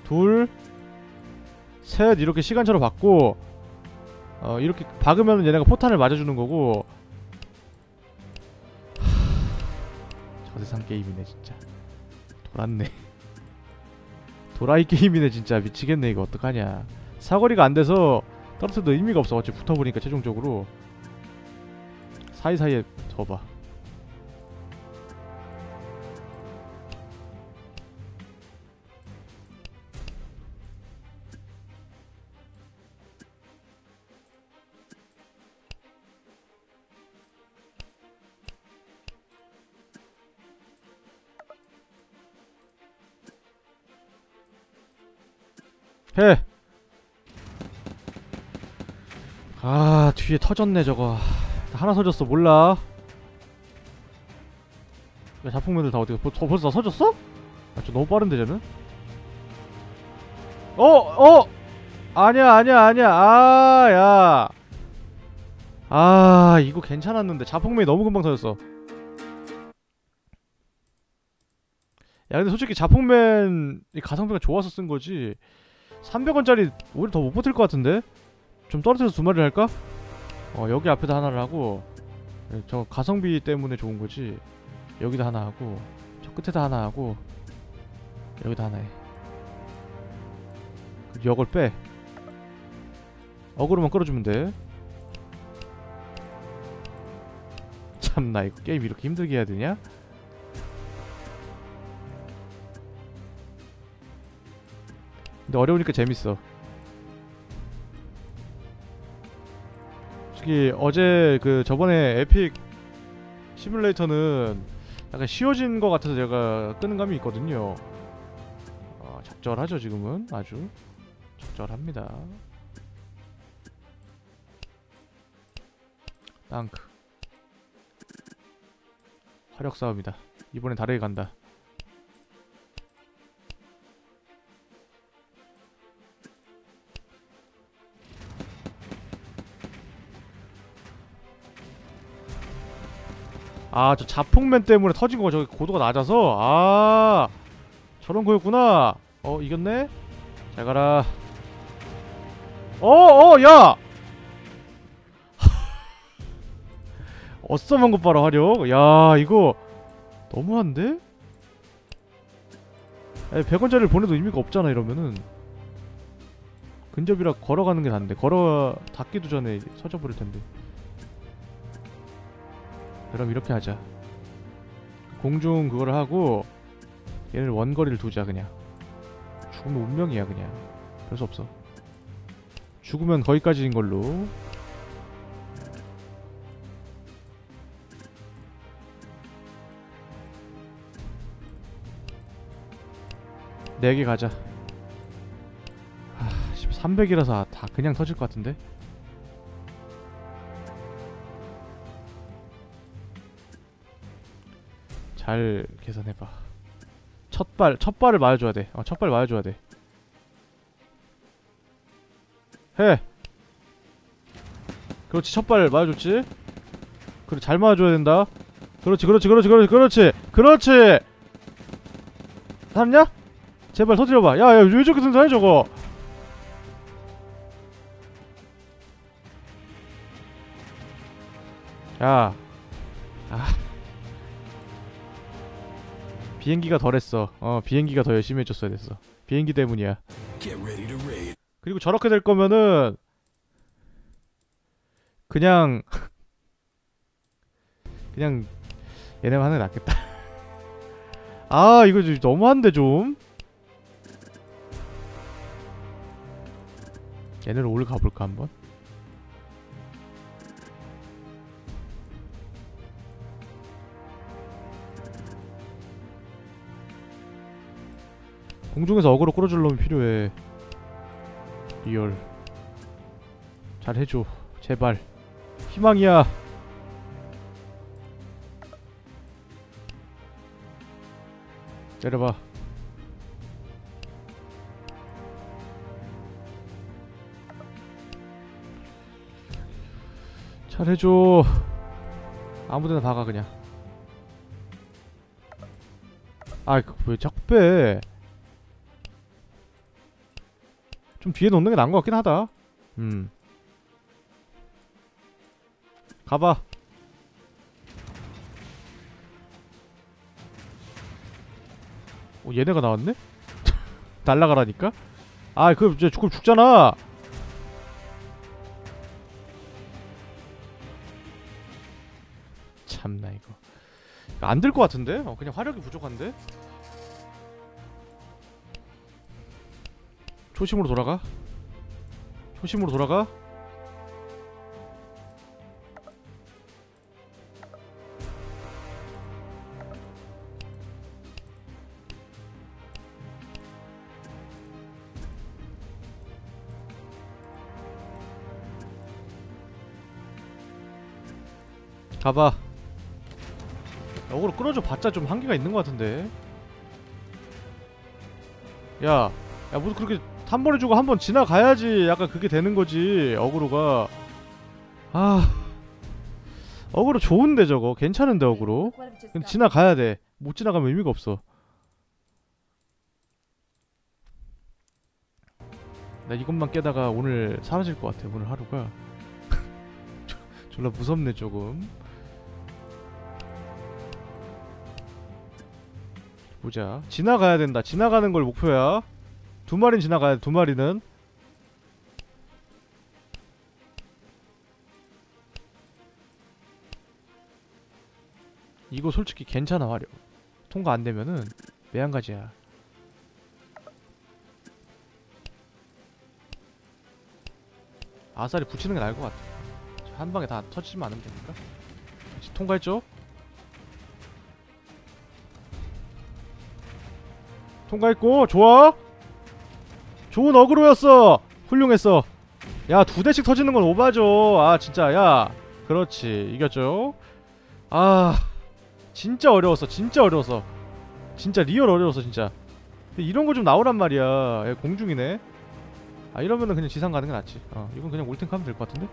S1: 둘, 셋 이렇게 시간차로 받고 어 이렇게 박으면 얘네가 포탄을 맞아주는 거고 저 세상 게임이네 진짜. 돌았네. 도라이 게임이네 진짜. 미치겠네 이거 어떡하냐. 사거리가 안 돼서 떨어뜨려도 의미가 없어 어차피 붙어보니까 최종적으로. 사이사이에 둬봐 해! 아 뒤에 터졌네 저거 하나 터졌어 몰라 야 자폭맨들 다 어디 벌- 벌써 다 터졌어? 아저 너무 빠른데 쟤는 어! 어! 아니야 아니야 아니야 아야 아 이거 괜찮았는데 자폭맨이 너무 금방 터졌어 야 근데 솔직히 자폭맨 이 가성비가 좋아서 쓴 거지 300원짜리 오히려 더 못 버틸 것 같은데? 좀 떨어뜨려서 두 마리를 할까? 어 여기 앞에다 하나를 하고 예, 저 가성비 때문에 좋은 거지 여기다 하나 하고 저 끝에다 하나 하고 여기다 하나 해 이걸 빼 어그로만 끌어주면 돼 참나 이거 게임 이렇게 힘들게 해야 되냐? 근데 어려우니까 재밌어. 솔직히 어제 그 저번에 에픽 시뮬레이터는 약간 쉬워진 것 같아서 제가 끄는 감이 있거든요. 어, 적절하죠 지금은 아주 적절합니다. 땅크 화력 싸움이다. 이번엔 다르게 간다. 아 저 자폭맨 때문에 터진 거가 저기 고도가 낮아서? 아 저런 거였구나. 어 이겼네? 잘 가라. 어어 야! 어썸한 것 봐라 화력. 야 이거 너무한데? 100원짜리를 보내도 의미가 없잖아 이러면은. 근접이라 걸어가는 게 난데 걸어 닿기도 전에 서져 버릴 텐데 그럼 이렇게 하자. 공중 그거를 하고 얘를 원거리를 두자 그냥. 죽으면 운명이야 그냥. 별 수 없어. 죽으면 거기까지인 걸로. 네 개 가자. 아, 300이라서 다 그냥 터질 것 같은데 잘 계산해봐. 첫발 첫발을 맞아줘야 돼. 어, 첫발 맞아줘야 돼. 해! 그렇지 첫발 맞아줬지? 그래 잘 맞아줘야 된다. 그렇지 그렇지 그렇지 그렇지 그렇지 그렇지. 살았냐? 제발 터뜨려봐. 야야 왜 저렇게 든다해 저거. 야 비행기가 덜했어. 어 비행기가 더 열심히 해줬어야 됐어. 비행기 때문이야. 그리고 저렇게 될 거면은 그냥 그냥 얘네만 하는 게 낫겠다. 아 이거 좀 너무한데 좀. 얘네를 오늘 가볼까 한번 공중에서 어그로 끌어줄 놈이 필요해. 리얼. 잘 해줘. 제발. 희망이야. 내려봐. 잘 해줘. 아무데나 박아 그냥. 아왜 자꾸 빼 좀 뒤에 놓는 게 나은 것 같긴 하다. 음. 가봐. 어, 얘네가 나왔네? 날라가라니까? 아, 그, 이제 죽으면 죽잖아! 참나, 이거. 안 될 것 같은데? 어, 그냥 화력이 부족한데? 초심으로 돌아가. 초심으로 돌아가. 가봐. 어그로 끌어줘 봤자 좀 한계가 있는 것 같은데. 야, 야 무슨 그렇게 한 번에 주고 한 번 지나가야지 약간 그게 되는 거지 어그로가. 아 어그로 좋은데 저거. 괜찮은데 어그로? 근데 지나가야 돼못 지나가면 의미가 없어. 나 이것만 깨다가 오늘 사라질 것 같아 오늘 하루가. 졸라 무섭네 조금. 보자. 지나가야 된다. 지나가는 걸 목표야 두 마리는 지나가야 돼, 두 마리는. 이거 솔직히 괜찮아, 화려. 통과 안 되면은 매한가지야. 아싸리 붙이는 게 나을 것 같아. 한 방에 다 터지지만 않으면 됩니까? 통과했죠? 통과했고, 좋아! 좋은 어그로였어. 훌륭했어. 야 두 대씩 터지는 건 오바죠. 아 진짜 야. 그렇지. 이겼죠? 아 진짜 어려웠어. 진짜 어려웠어. 진짜 real 어려웠어 진짜. 근데 이런 거 좀 나오란 말이야. 야, 공중이네. 아 이러면은 그냥 지상 가는 게 낫지. 어 이건 그냥 올탱크 하면 될 것 같은데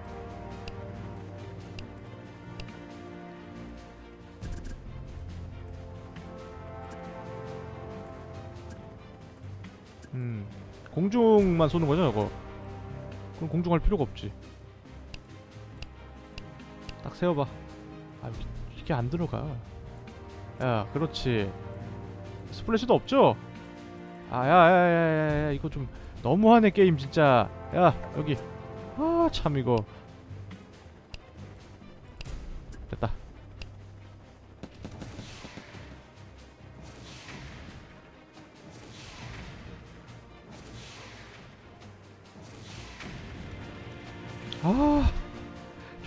S1: 공중만 쏘는 거죠, 저거? 그럼 공중 할 필요가 없지. 딱 세워봐. 아, 이게 안 들어가. 야, 그렇지. 스플래시도 없죠? 아, 야, 야, 야, 야, 야, 이거 좀 너무하네 게임 진짜 야 여기 아 참 이거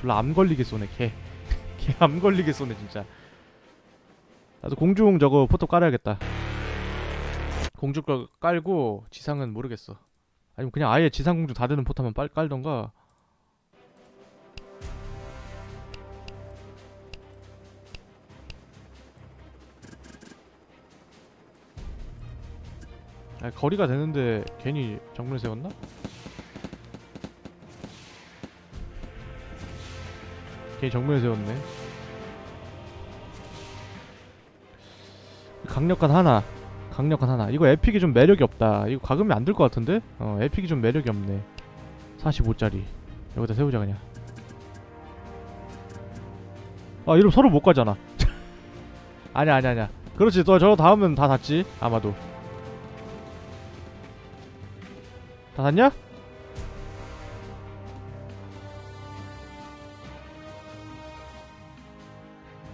S1: 졸라 암 걸리게 쏘네 개개 암 걸리게 쏘네 진짜. 나도 공중 저거 포토 깔아야겠다. 공중 거 깔고 지상은 모르겠어. 아니면 그냥 아예 지상 공중 다 되는 포탑만 빨, 깔던가. 아 거리가 되는데 괜히 정문에 세웠나? 괜히 정문에 세웠네. 강력한 하나. 강력한 하나. 이거 에픽이 좀 매력이 없다. 이거 각으면 안될 것 같은데? 어 에픽이 좀 매력이 없네. 45짜리. 여기다 세우자 그냥. 아 이러면 서로 못 가잖아. 아니야 아니야 아니야. 그렇지. 너저 다음은 다 닿지 아마도. 다 닿냐?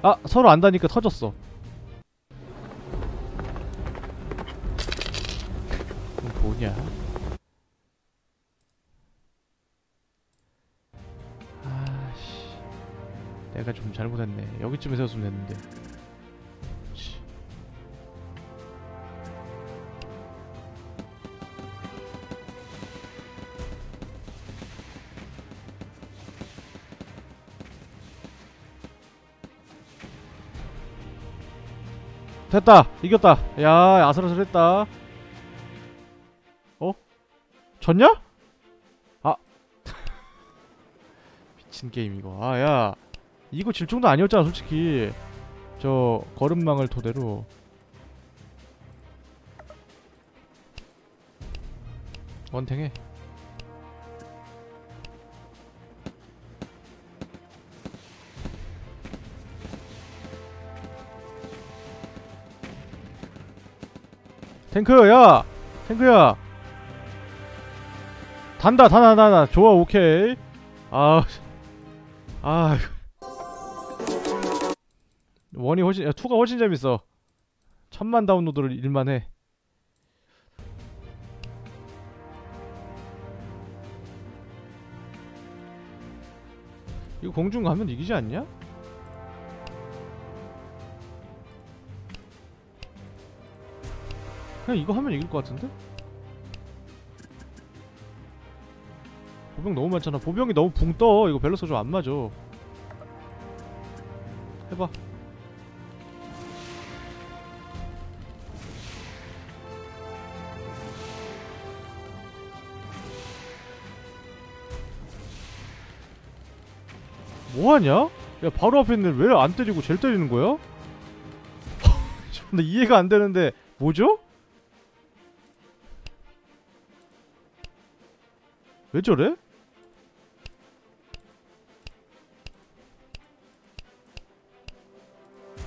S1: 아 서로 안 닿으니까 터졌어 뭐냐? 아씨, 내가 좀 잘못했네. 여기쯤에 세웠으면 됐는데. 됐다. 이겼다. 야 아슬아슬했다. 졌냐? 아. 미친 게임 이거. 아 야. 이거 질 정도 아니었잖아 솔직히. 저 걸음망을 토대로. 원탱해 탱크 야 탱크야! 단다 단다 단다 좋아 오케이. 아 아, 원이 훨씬 야, 투가 훨씬 재밌어. 천만 다운로드를 일만해. 이거 공중 가면 이기지 않냐? 그냥 이거 하면 이길 것 같은데? 보병 너무 많잖아 보병이 너무 붕 떠 이거 밸런스 좀 안 맞아 해봐 뭐하냐? 야 바로 앞에 있는 왜안 때리고 쟤를 때리는 거야? 나 이해가 안 되는데 뭐죠? 왜 저래?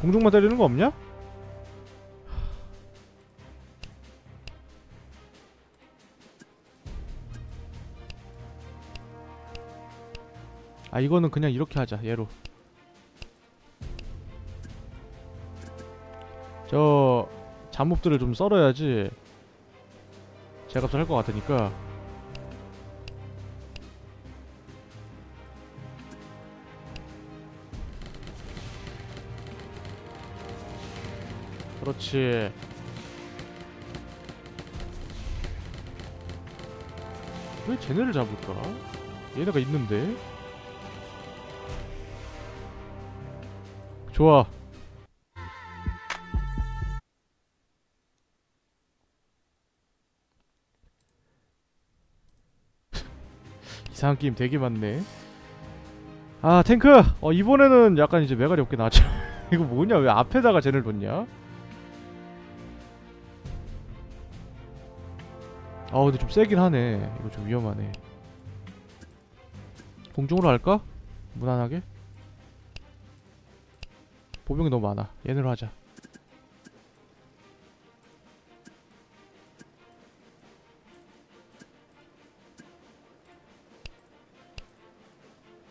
S1: 공중만 때리는 거 없냐? 아 이거는 그냥 이렇게 하자 얘로 저 잠몹들을 좀 썰어야지 제값을 할 것 같으니까 그렇지. 왜 쟤네를 잡을까? 얘네가 있는데? 좋아. 이상한 게임 되게 많네. 아 탱크! 어 이번에는 약간 이제 메갈이 없게 나왔죠. 이거 뭐냐? 왜 앞에다가 쟤를 뒀냐 아 근데 좀 세긴 하네 이거 좀 위험하네 공중으로 할까? 무난하게? 보병이 너무 많아 얘네로 하자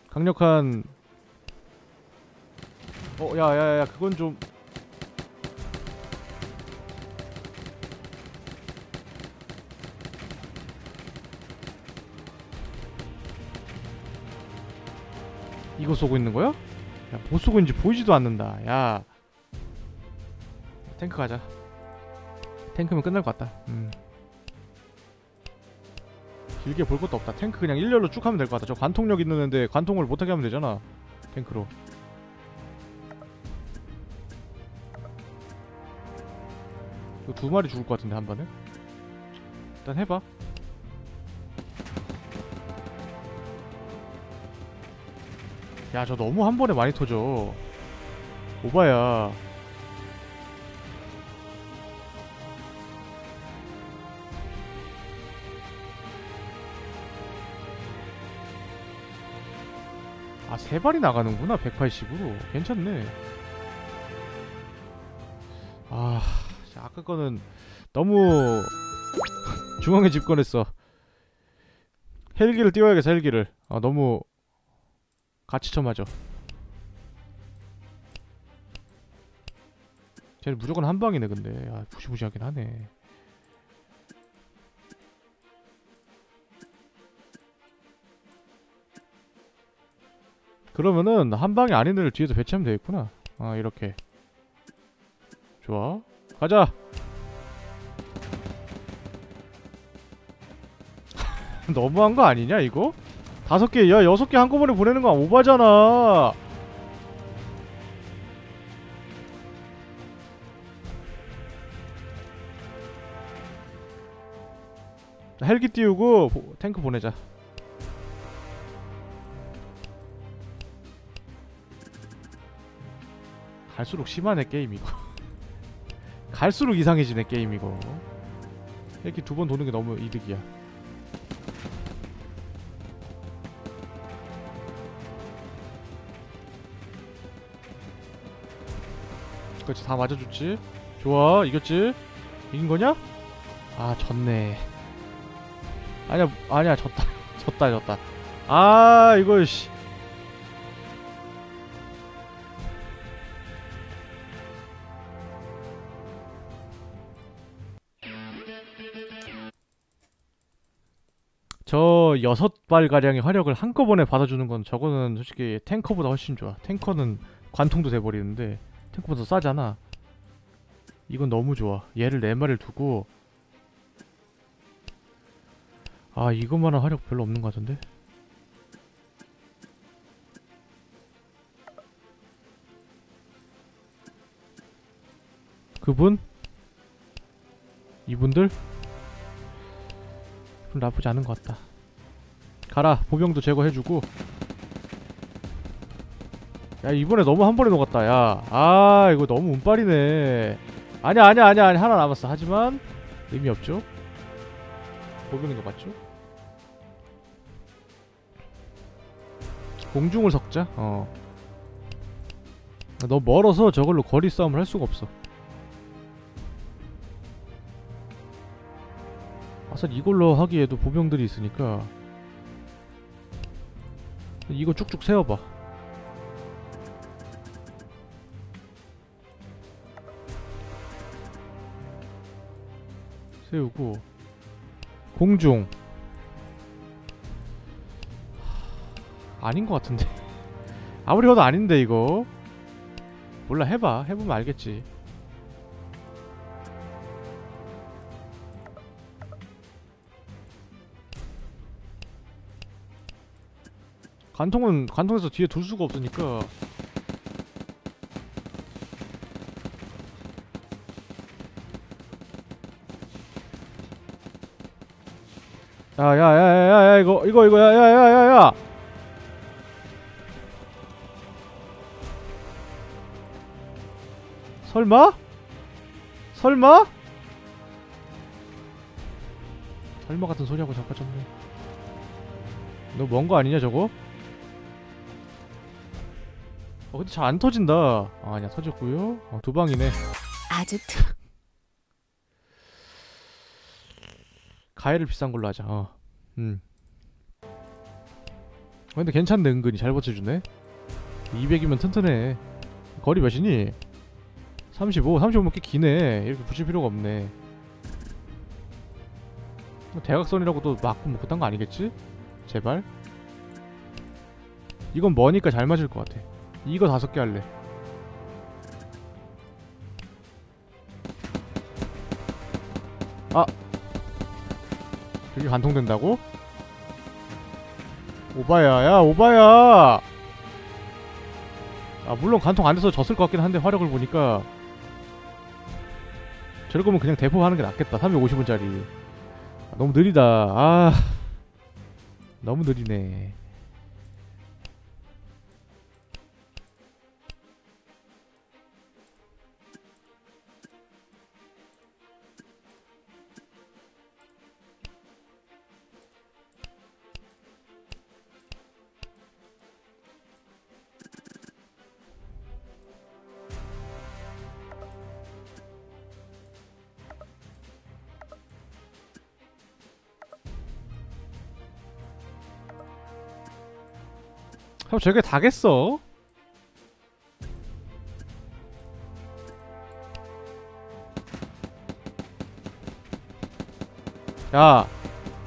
S1: 강력한 어 야야야 그건 좀 이거 쏘고 있는 거야? 야, 뭐 쏘고 있는지 보이지도 않는다. 야, 탱크 가자. 탱크면 끝날 것 같다. 음. 길게 볼 것도 없다. 탱크 그냥 일렬로 쭉 하면 될 것 같다. 저 관통력 있는 애인데 관통을 못하게 하면 되잖아. 탱크로. 두 마리 죽을 것 같은데 한 번에. 일단 해봐. 야, 저 너무 한 번에 많이 터져. 오바야. 아, 세 발이 나가는구나. 180으로. 괜찮네. 아, 자, 아까 거는 너무 중앙에 집권했어. 헬기를 띄워야겠어, 헬기를. 아, 너무 같이 쳐맞아. 쟤는 무조건 한 방이네 근데. 야 무시무시하긴 하네. 그러면은 한 방이 아닌 애를 뒤에서 배치하면 되겠구나. 아 이렇게. 좋아. 가자! 너무한 거 아니냐 이거? 다섯 개, 야 여섯 개 한꺼번에 보내는 거 오바잖아. 헬기 띄우고 보- 탱크 보내자. 갈수록 심하네 게임 이거. 갈수록 이상해지네 게임 이거. 헬기 두 번 도는 게 너무 이득이야. 그렇지. 다 맞아줬지? 좋아. 이겼지? 이긴 거냐? 아 졌네. 아니야 아니야. 졌다. 졌다 졌다. 아 이거 씨. 저 여섯 발 가량의 화력을 한꺼번에 받아주는 건 저거는 솔직히 탱커보다 훨씬 좋아. 탱커는 관통도 돼버리는데 탱크보다 더 싸잖아. 이건 너무 좋아. 얘를 네 마리를 두고 아 이것만한 화력 별로 없는 것 같은데. 그분? 이분들? 좀 나쁘지 않은 것 같다. 가라 보병도 제거해주고 야 이번에 너무 한 번에 녹았다 야 아 이거 너무 운빨이네. 아니야 아니야 아니야 아니 하나 남았어. 하지만 의미 없죠? 보병인 거 맞죠? 공중을 섞자 어너 멀어서 저걸로 거리 싸움을 할 수가 없어. 아살 이걸로 하기에도 보병들이 있으니까 이거 쭉쭉 세워봐 세우고 공중. 하, 아닌 것 같은데. 아무리 봐도 아닌데 이거. 몰라 해봐. 해보면 알겠지. 관통은 관통에서 뒤에 둘 수가 없으니까 야야야야야 이거 이거 이거 야야야야야 설마? 설마? 설마 같은 소리하고 잠깐 너먼 거 아니냐 저거? 어 근데 잘 안 터진다 아, 아니야 터졌고요 어, 두 방이네
S2: 아주 특
S1: 가해를 비싼 걸로 하자. 어. 음. 근데 괜찮네 은근히. 잘 버텨주네. 200이면 튼튼해. 거리 몇이니? 35 35면 꽤 기네. 이렇게 붙일 필요가 없네. 뭐 대각선이라고 또 맞고 뭐 그딴 거 아니겠지? 제발. 이건 머니까 잘 맞을 것 같아. 이거 다섯 개 할래. 아 여기 관통된다고? 오바야 야 오바야! 아 물론 관통 안 돼서 졌을 것 같긴 한데 화력을 보니까. 저럴 거면 그냥 대포하는 게 낫겠다. 350원짜리. 아, 너무 느리다. 아 너무 느리네 저게 다겠어? 야,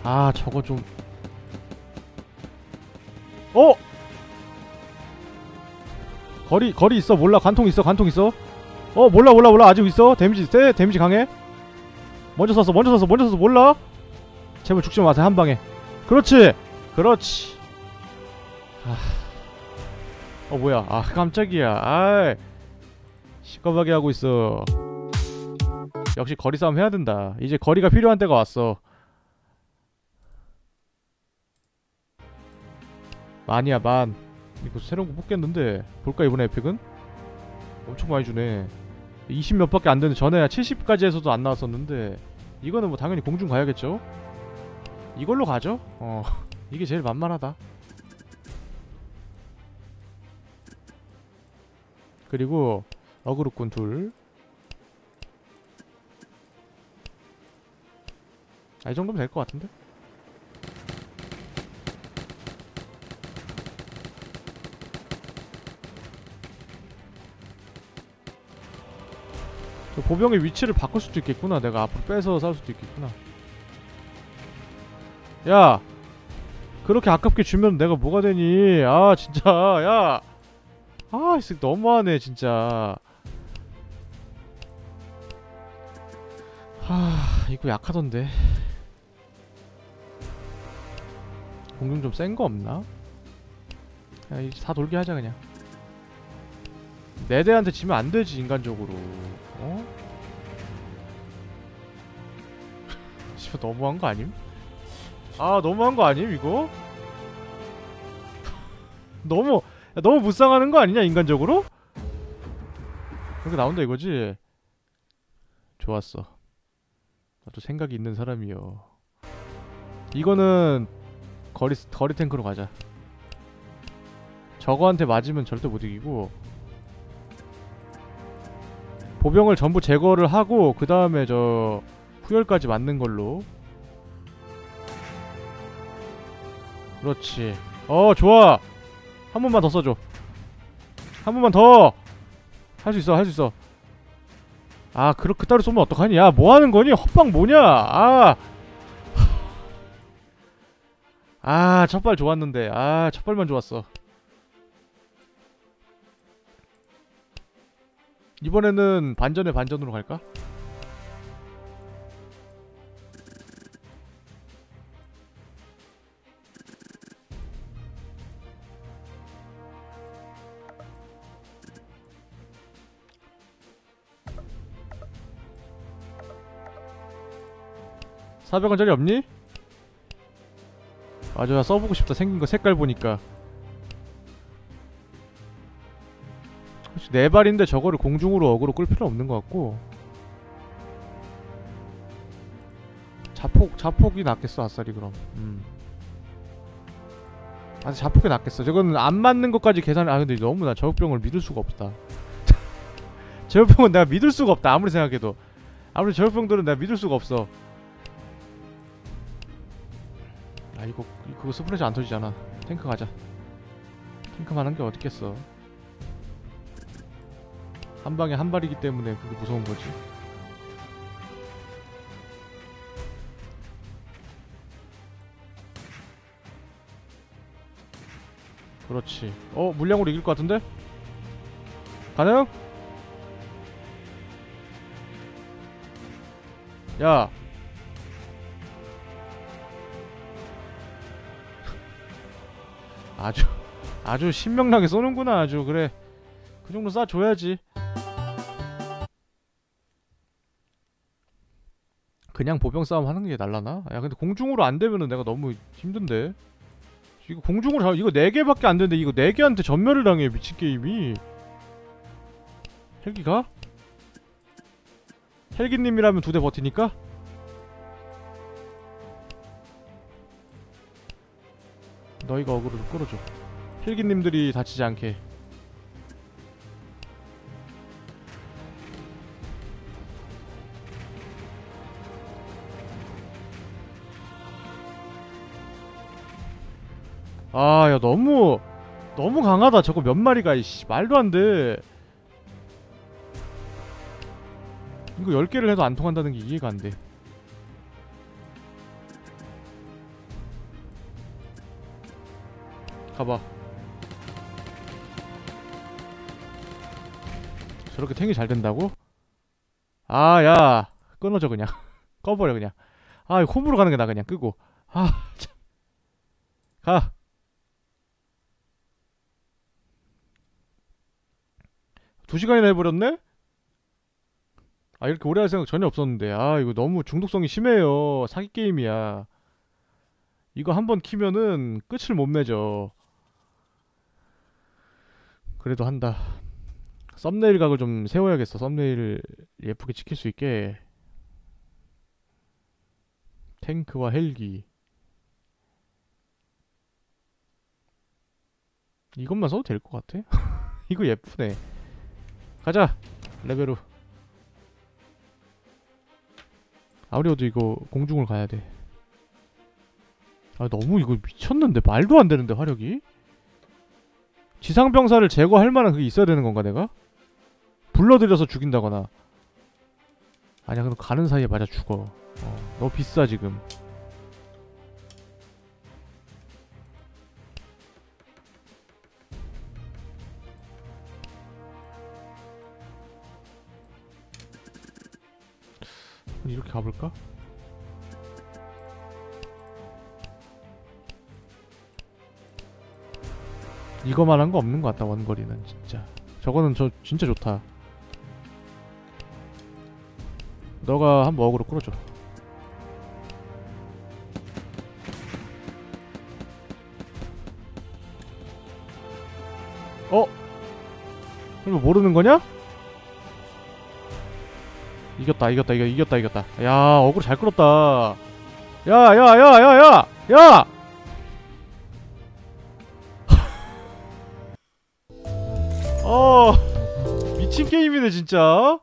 S1: 아 저거 좀, 어? 거리 거리 있어 몰라 관통 있어 관통 있어. 어 몰라 몰라 몰라 아직 있어 데미지 세 데미지 강해. 먼저 썼어 먼저 썼어 먼저 썼어 몰라. 제발 죽지 마세요 한 방에. 그렇지 그렇지. 어 뭐야? 아 깜짝이야. 아이 시커멓게 하고 있어. 역시 거리 싸움 해야 된다. 이제 거리가 필요한 때가 왔어. 만이야 만. 이거 새로운 거 뽑겠는데. 볼까 이번에 에픽은? 엄청 많이 주네. 20 몇 밖에 안 되는데 전에 70까지 해서도 안 나왔었는데. 이거는 뭐 당연히 공중 가야겠죠? 이걸로 가죠? 어 이게 제일 만만하다 그리고 어그로꾼 둘. 아, 이 정도면 될 것 같은데? 저 보병의 위치를 바꿀 수도 있겠구나. 내가 앞으로 빼서 쌀 수도 있겠구나. 야! 그렇게 아깝게 주면 내가 뭐가 되니? 아, 진짜. 야! 아, 이 너무하네, 진짜. 하, 이거 약하던데. 공중 좀 센 거 없나? 야, 이제 다 돌게 하자 그냥. 네 대한테 지면 안 되지 인간적으로. 어? 씨발 너무한 거 아님? 아 너무한 거 아님 이거? 너무 야, 너무 불쌍하는 거 아니냐 인간적으로? 그렇게 나온다 이거지? 좋았어. 나도 생각이 있는 사람이요. 이거는 거리 거리 탱크로 가자. 저거한테 맞으면 절대 못 이기고. 보병을 전부 제거를 하고 그 다음에 저 후열까지 맞는 걸로. 그렇지. 어 좋아 한 번만 더 써줘. 한 번만 더! 할 수 있어 할 수 있어. 아 그렇 그따로 쏘면 어떡하니? 야 뭐하는 거니? 헛방 뭐냐? 아. 아, 첫발 좋았는데. 아, 첫발만 좋았어. 이번에는 반전에 반전으로 갈까? (400원짜리) 없니? 맞아 나 써보고 싶다. 생긴 거 색깔 보니까. 혹시 네 발인데 저거를 공중으로 어그로 끌 필요는 없는 것 같고. 자폭 자폭이 낫겠어 아싸리 그럼. 음. 아 자폭이 낫겠어. 저거는 안 맞는 것까지 계산 아 근데 너무 나 저격병을 믿을 수가 없다. 저격병은 내가 믿을 수가 없다. 아무리 생각해도. 아무리 저격병들은 내가 믿을 수가 없어 아 이거 그거 스프레시 안 터지잖아. 탱크 가자. 탱크만 한 게 어딨겠어. 한 방에 한 발이기 때문에 그게 무서운 거지. 그렇지. 어 물량으로 이길 것 같은데? 가능? 야 아주 아주 신명나게 쏘는구나 아주 그래 그 정도 쏴줘야지 그냥 보병 싸움 하는 게 날라나? 야 근데 공중으로 안 되면은 내가 너무 힘든데 이거 공중으로 잘 이거 4개밖에 안 되는데 이거 4개한테 전멸을 당해 미친 게임이 헬기가? 헬기님이라면 두 대 버티니까? 너희가 어그로 좀 끌어줘. 헬기님들이 다치지 않게. 아 야 너무 너무 강하다. 저거 몇 마리가 이씨. 말도 안돼. 이거 10개를 해도 안 통한다는 게 이해가 안돼 가봐. 저렇게 탱이 잘 된다고? 아 야. 끊어져 그냥. 꺼버려 그냥. 아 홈으로 가는 게 나 그냥. 끄고. 아참가. 두 시간이나 해버렸네? 아 이렇게 오래 할 생각 전혀 없었는데. 아 이거 너무 중독성이 심해요. 사기 게임이야. 이거 한번 키면은 끝을 못 맺어 그래도 한다. 썸네일 각을 좀 세워야겠어. 썸네일을 예쁘게 찍힐 수 있게. 탱크와 헬기. 이것만 써도 될 것 같아? 이거 예쁘네. 가자 레벨로 아무래도 이거 공중을 가야 돼. 아 너무 이거 미쳤는데 말도 안 되는데 화력이? 지상병사를 제거할 만한 그게 있어야 되는 건가 내가? 불러들여서 죽인다거나 아니야 그럼 가는 사이에 맞아 죽어 어, 너 비싸 지금 이렇게 가볼까? 이거만 한 거 없는 것 같다 원거리는 진짜 저거는 저 진짜 좋다 너가 한번 어그로 끌어줘 어? 이거 모르는 거냐? 이겼다 이겼다 이겼다 이겼다 야 어그로 잘 끌었다 야야야야야 야! 어 미친 게임이네 진짜.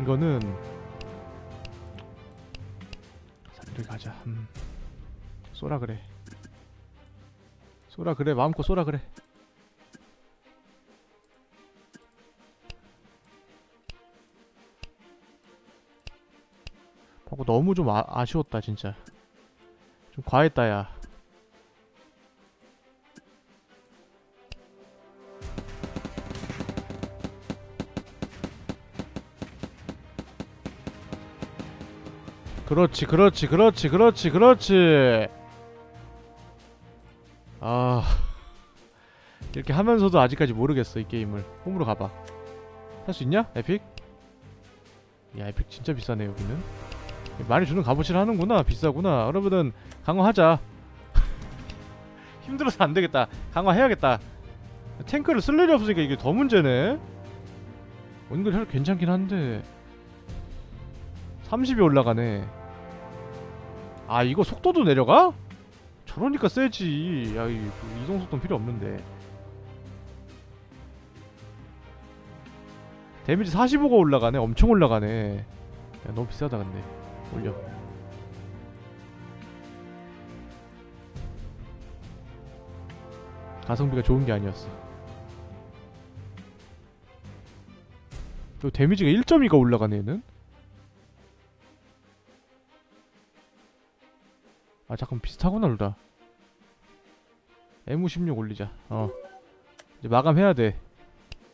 S1: 이거는 사람들 가자. 음. 쏘라 그래. 쏘라 그래. 마음껏 쏘라 그래 하고 너무 좀 아, 아쉬웠다 진짜. 좀 과했다 야. 그렇지 그렇지 그렇지 그렇지 그렇지. 아. 이렇게 하면서도 아직까지 모르겠어 이 게임을. 홈으로 가봐. 할수 있냐? 에픽? 야 에픽 진짜 비싸네 여기는 많이 주는 값어치를 하는구나. 비싸구나. 여러분은 강화하자. 힘들어서 안되겠다. 강화해야겠다. 탱크를 쓸 일이 없으니까 이게 더 문제네. 원글 혈 괜찮긴 한데. 30이 올라가네. 아 이거 속도도 내려가? 저러니까 세지. 야 이, 그 이동 속도는 필요 없는데. 데미지 45가 올라가네. 엄청 올라가네. 야, 너무 비싸다 근데 올려. 가성비가 좋은 게 아니었어. 또 데미지가 1.2가 올라가네 얘는? 아 잠깐 비슷하구나 둘 다. M16 올리자. 어. 이제 마감해야 돼.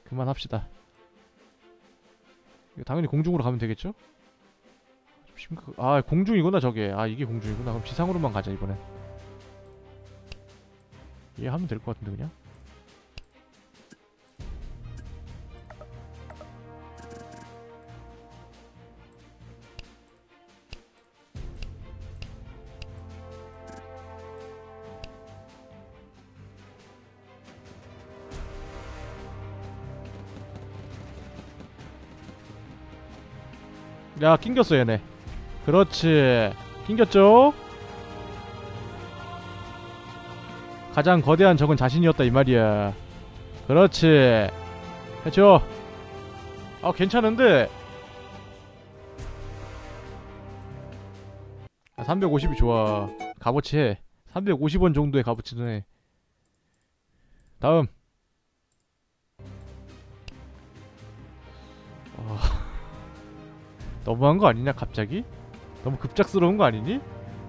S1: 그만합시다. 이거 당연히 공중으로 가면 되겠죠? 좀 심각... 아 공중이구나 저게. 아 이게 공중이구나. 그럼 지상으로만 가자 이번엔. 얘 하면 될 것 같은데 그냥? 야 낑겼어 얘네 그렇지. 낑겼죠? 가장 거대한 적은 자신이었다 이 말이야. 그렇지. 해줘. 아 괜찮은데? 아, 350이 좋아. 값어치 해. 350원 정도의 값어치는 해. 다음. 아, 너무한 거 아니냐 갑자기? 너무 급작스러운 거 아니니?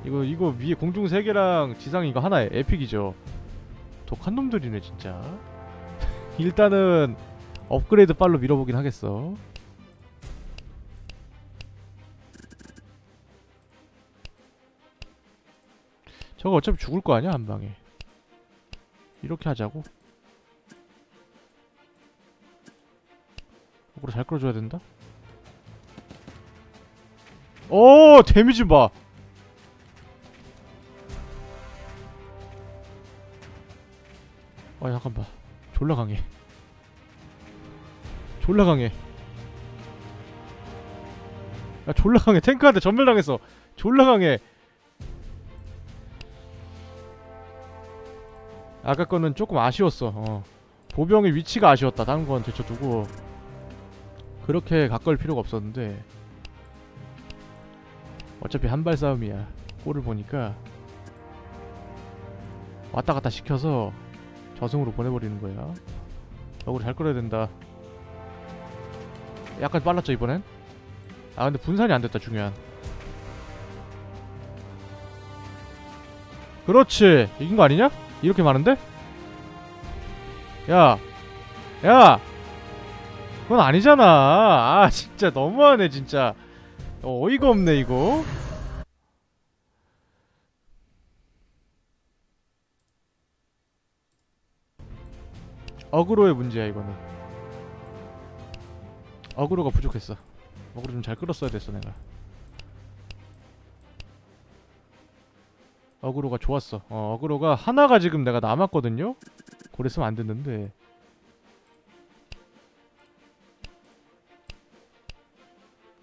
S1: 이거 이거 위에 공중 세 개랑 지상 이거 하나에 에픽이죠. 독한 놈들이네 진짜. 일단은 업그레이드 빨로 밀어보긴 하겠어. 저거 어차피 죽을 거 아니야 한 방에. 이렇게 하자고. 거꾸로 잘 끌어줘야 된다. 오 데미지 봐. 아 잠깐 봐. 졸라 강해. 졸라 강해. 야 졸라 강해. 탱크한테 전멸당했어. 졸라 강해. 아까 거는 조금 아쉬웠어. 어. 보병의 위치가 아쉬웠다. 다른 건 제쳐두고 그렇게 가까울 필요가 없었는데 어차피 한발 싸움이야. 골을 보니까 왔다 갔다 시켜서 저승으로 보내버리는 거야. 역으로 잘 끌어야 된다. 약간 빨랐죠 이번엔? 아 근데 분산이 안 됐다 중요한. 그렇지 이긴 거 아니냐? 이렇게 많은데? 야, 야, 그건 아니잖아. 아 진짜 너무하네 진짜. 어, 어이가 없네 이거. 어그로의 문제야 이거는. 어그로가 부족했어. 어그로 좀 잘 끌었어야 됐어 내가. 어그로가 좋았어. 어, 어그로가 하나가 지금 내가 남았거든요. 그랬으면 안 됐는데.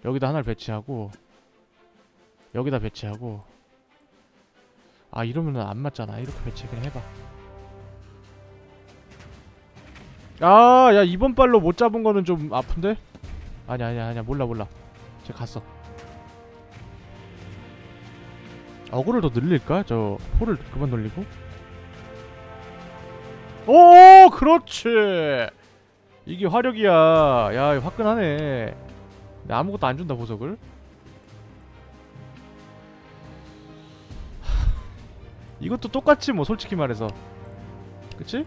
S1: 여기다 하나를 배치하고 여기다 배치하고 아 이러면은 안 맞잖아. 이렇게 배치 그냥 해봐. 아 야 이번 발로 못 잡은 거는 좀 아픈데? 아니야 아니야 아니야. 몰라 몰라. 쟤 갔어. 어그를 더 늘릴까? 저 포를 그만 돌리고? 오 그렇지! 이게 화력이야. 야 화끈하네 아무것도 안 준다 보석을 이것도 똑같지 뭐 솔직히 말해서 그치?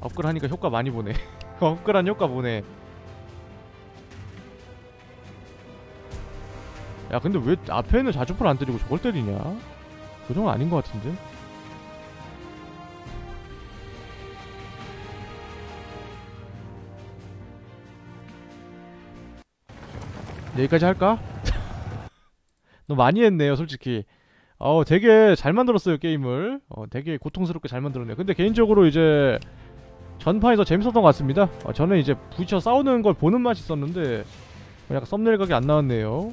S1: 업글 하니까 효과 많이 보네 업글한 효과 보네 야 근데 왜 앞에 있는 자주포를 안 때리고 저걸 때리냐? 그 정도 아닌 것 같은데? 여기까지 할까? 너 많이 했네요 솔직히. 어 되게 잘 만들었어요 게임을. 어 되게 고통스럽게 잘 만들었네요. 근데 개인적으로 이제 전판에서 재밌었던 것 같습니다. 어, 저는 이제 부딪혀 싸우는 걸 보는 맛이 있었는데 어, 약간 썸네일 각이 안 나왔네요.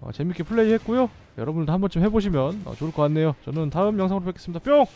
S1: 어, 재밌게 플레이했고요. 여러분들도 한 번쯤 해보시면 어, 좋을 것 같네요. 저는 다음 영상으로 뵙겠습니다. 뿅!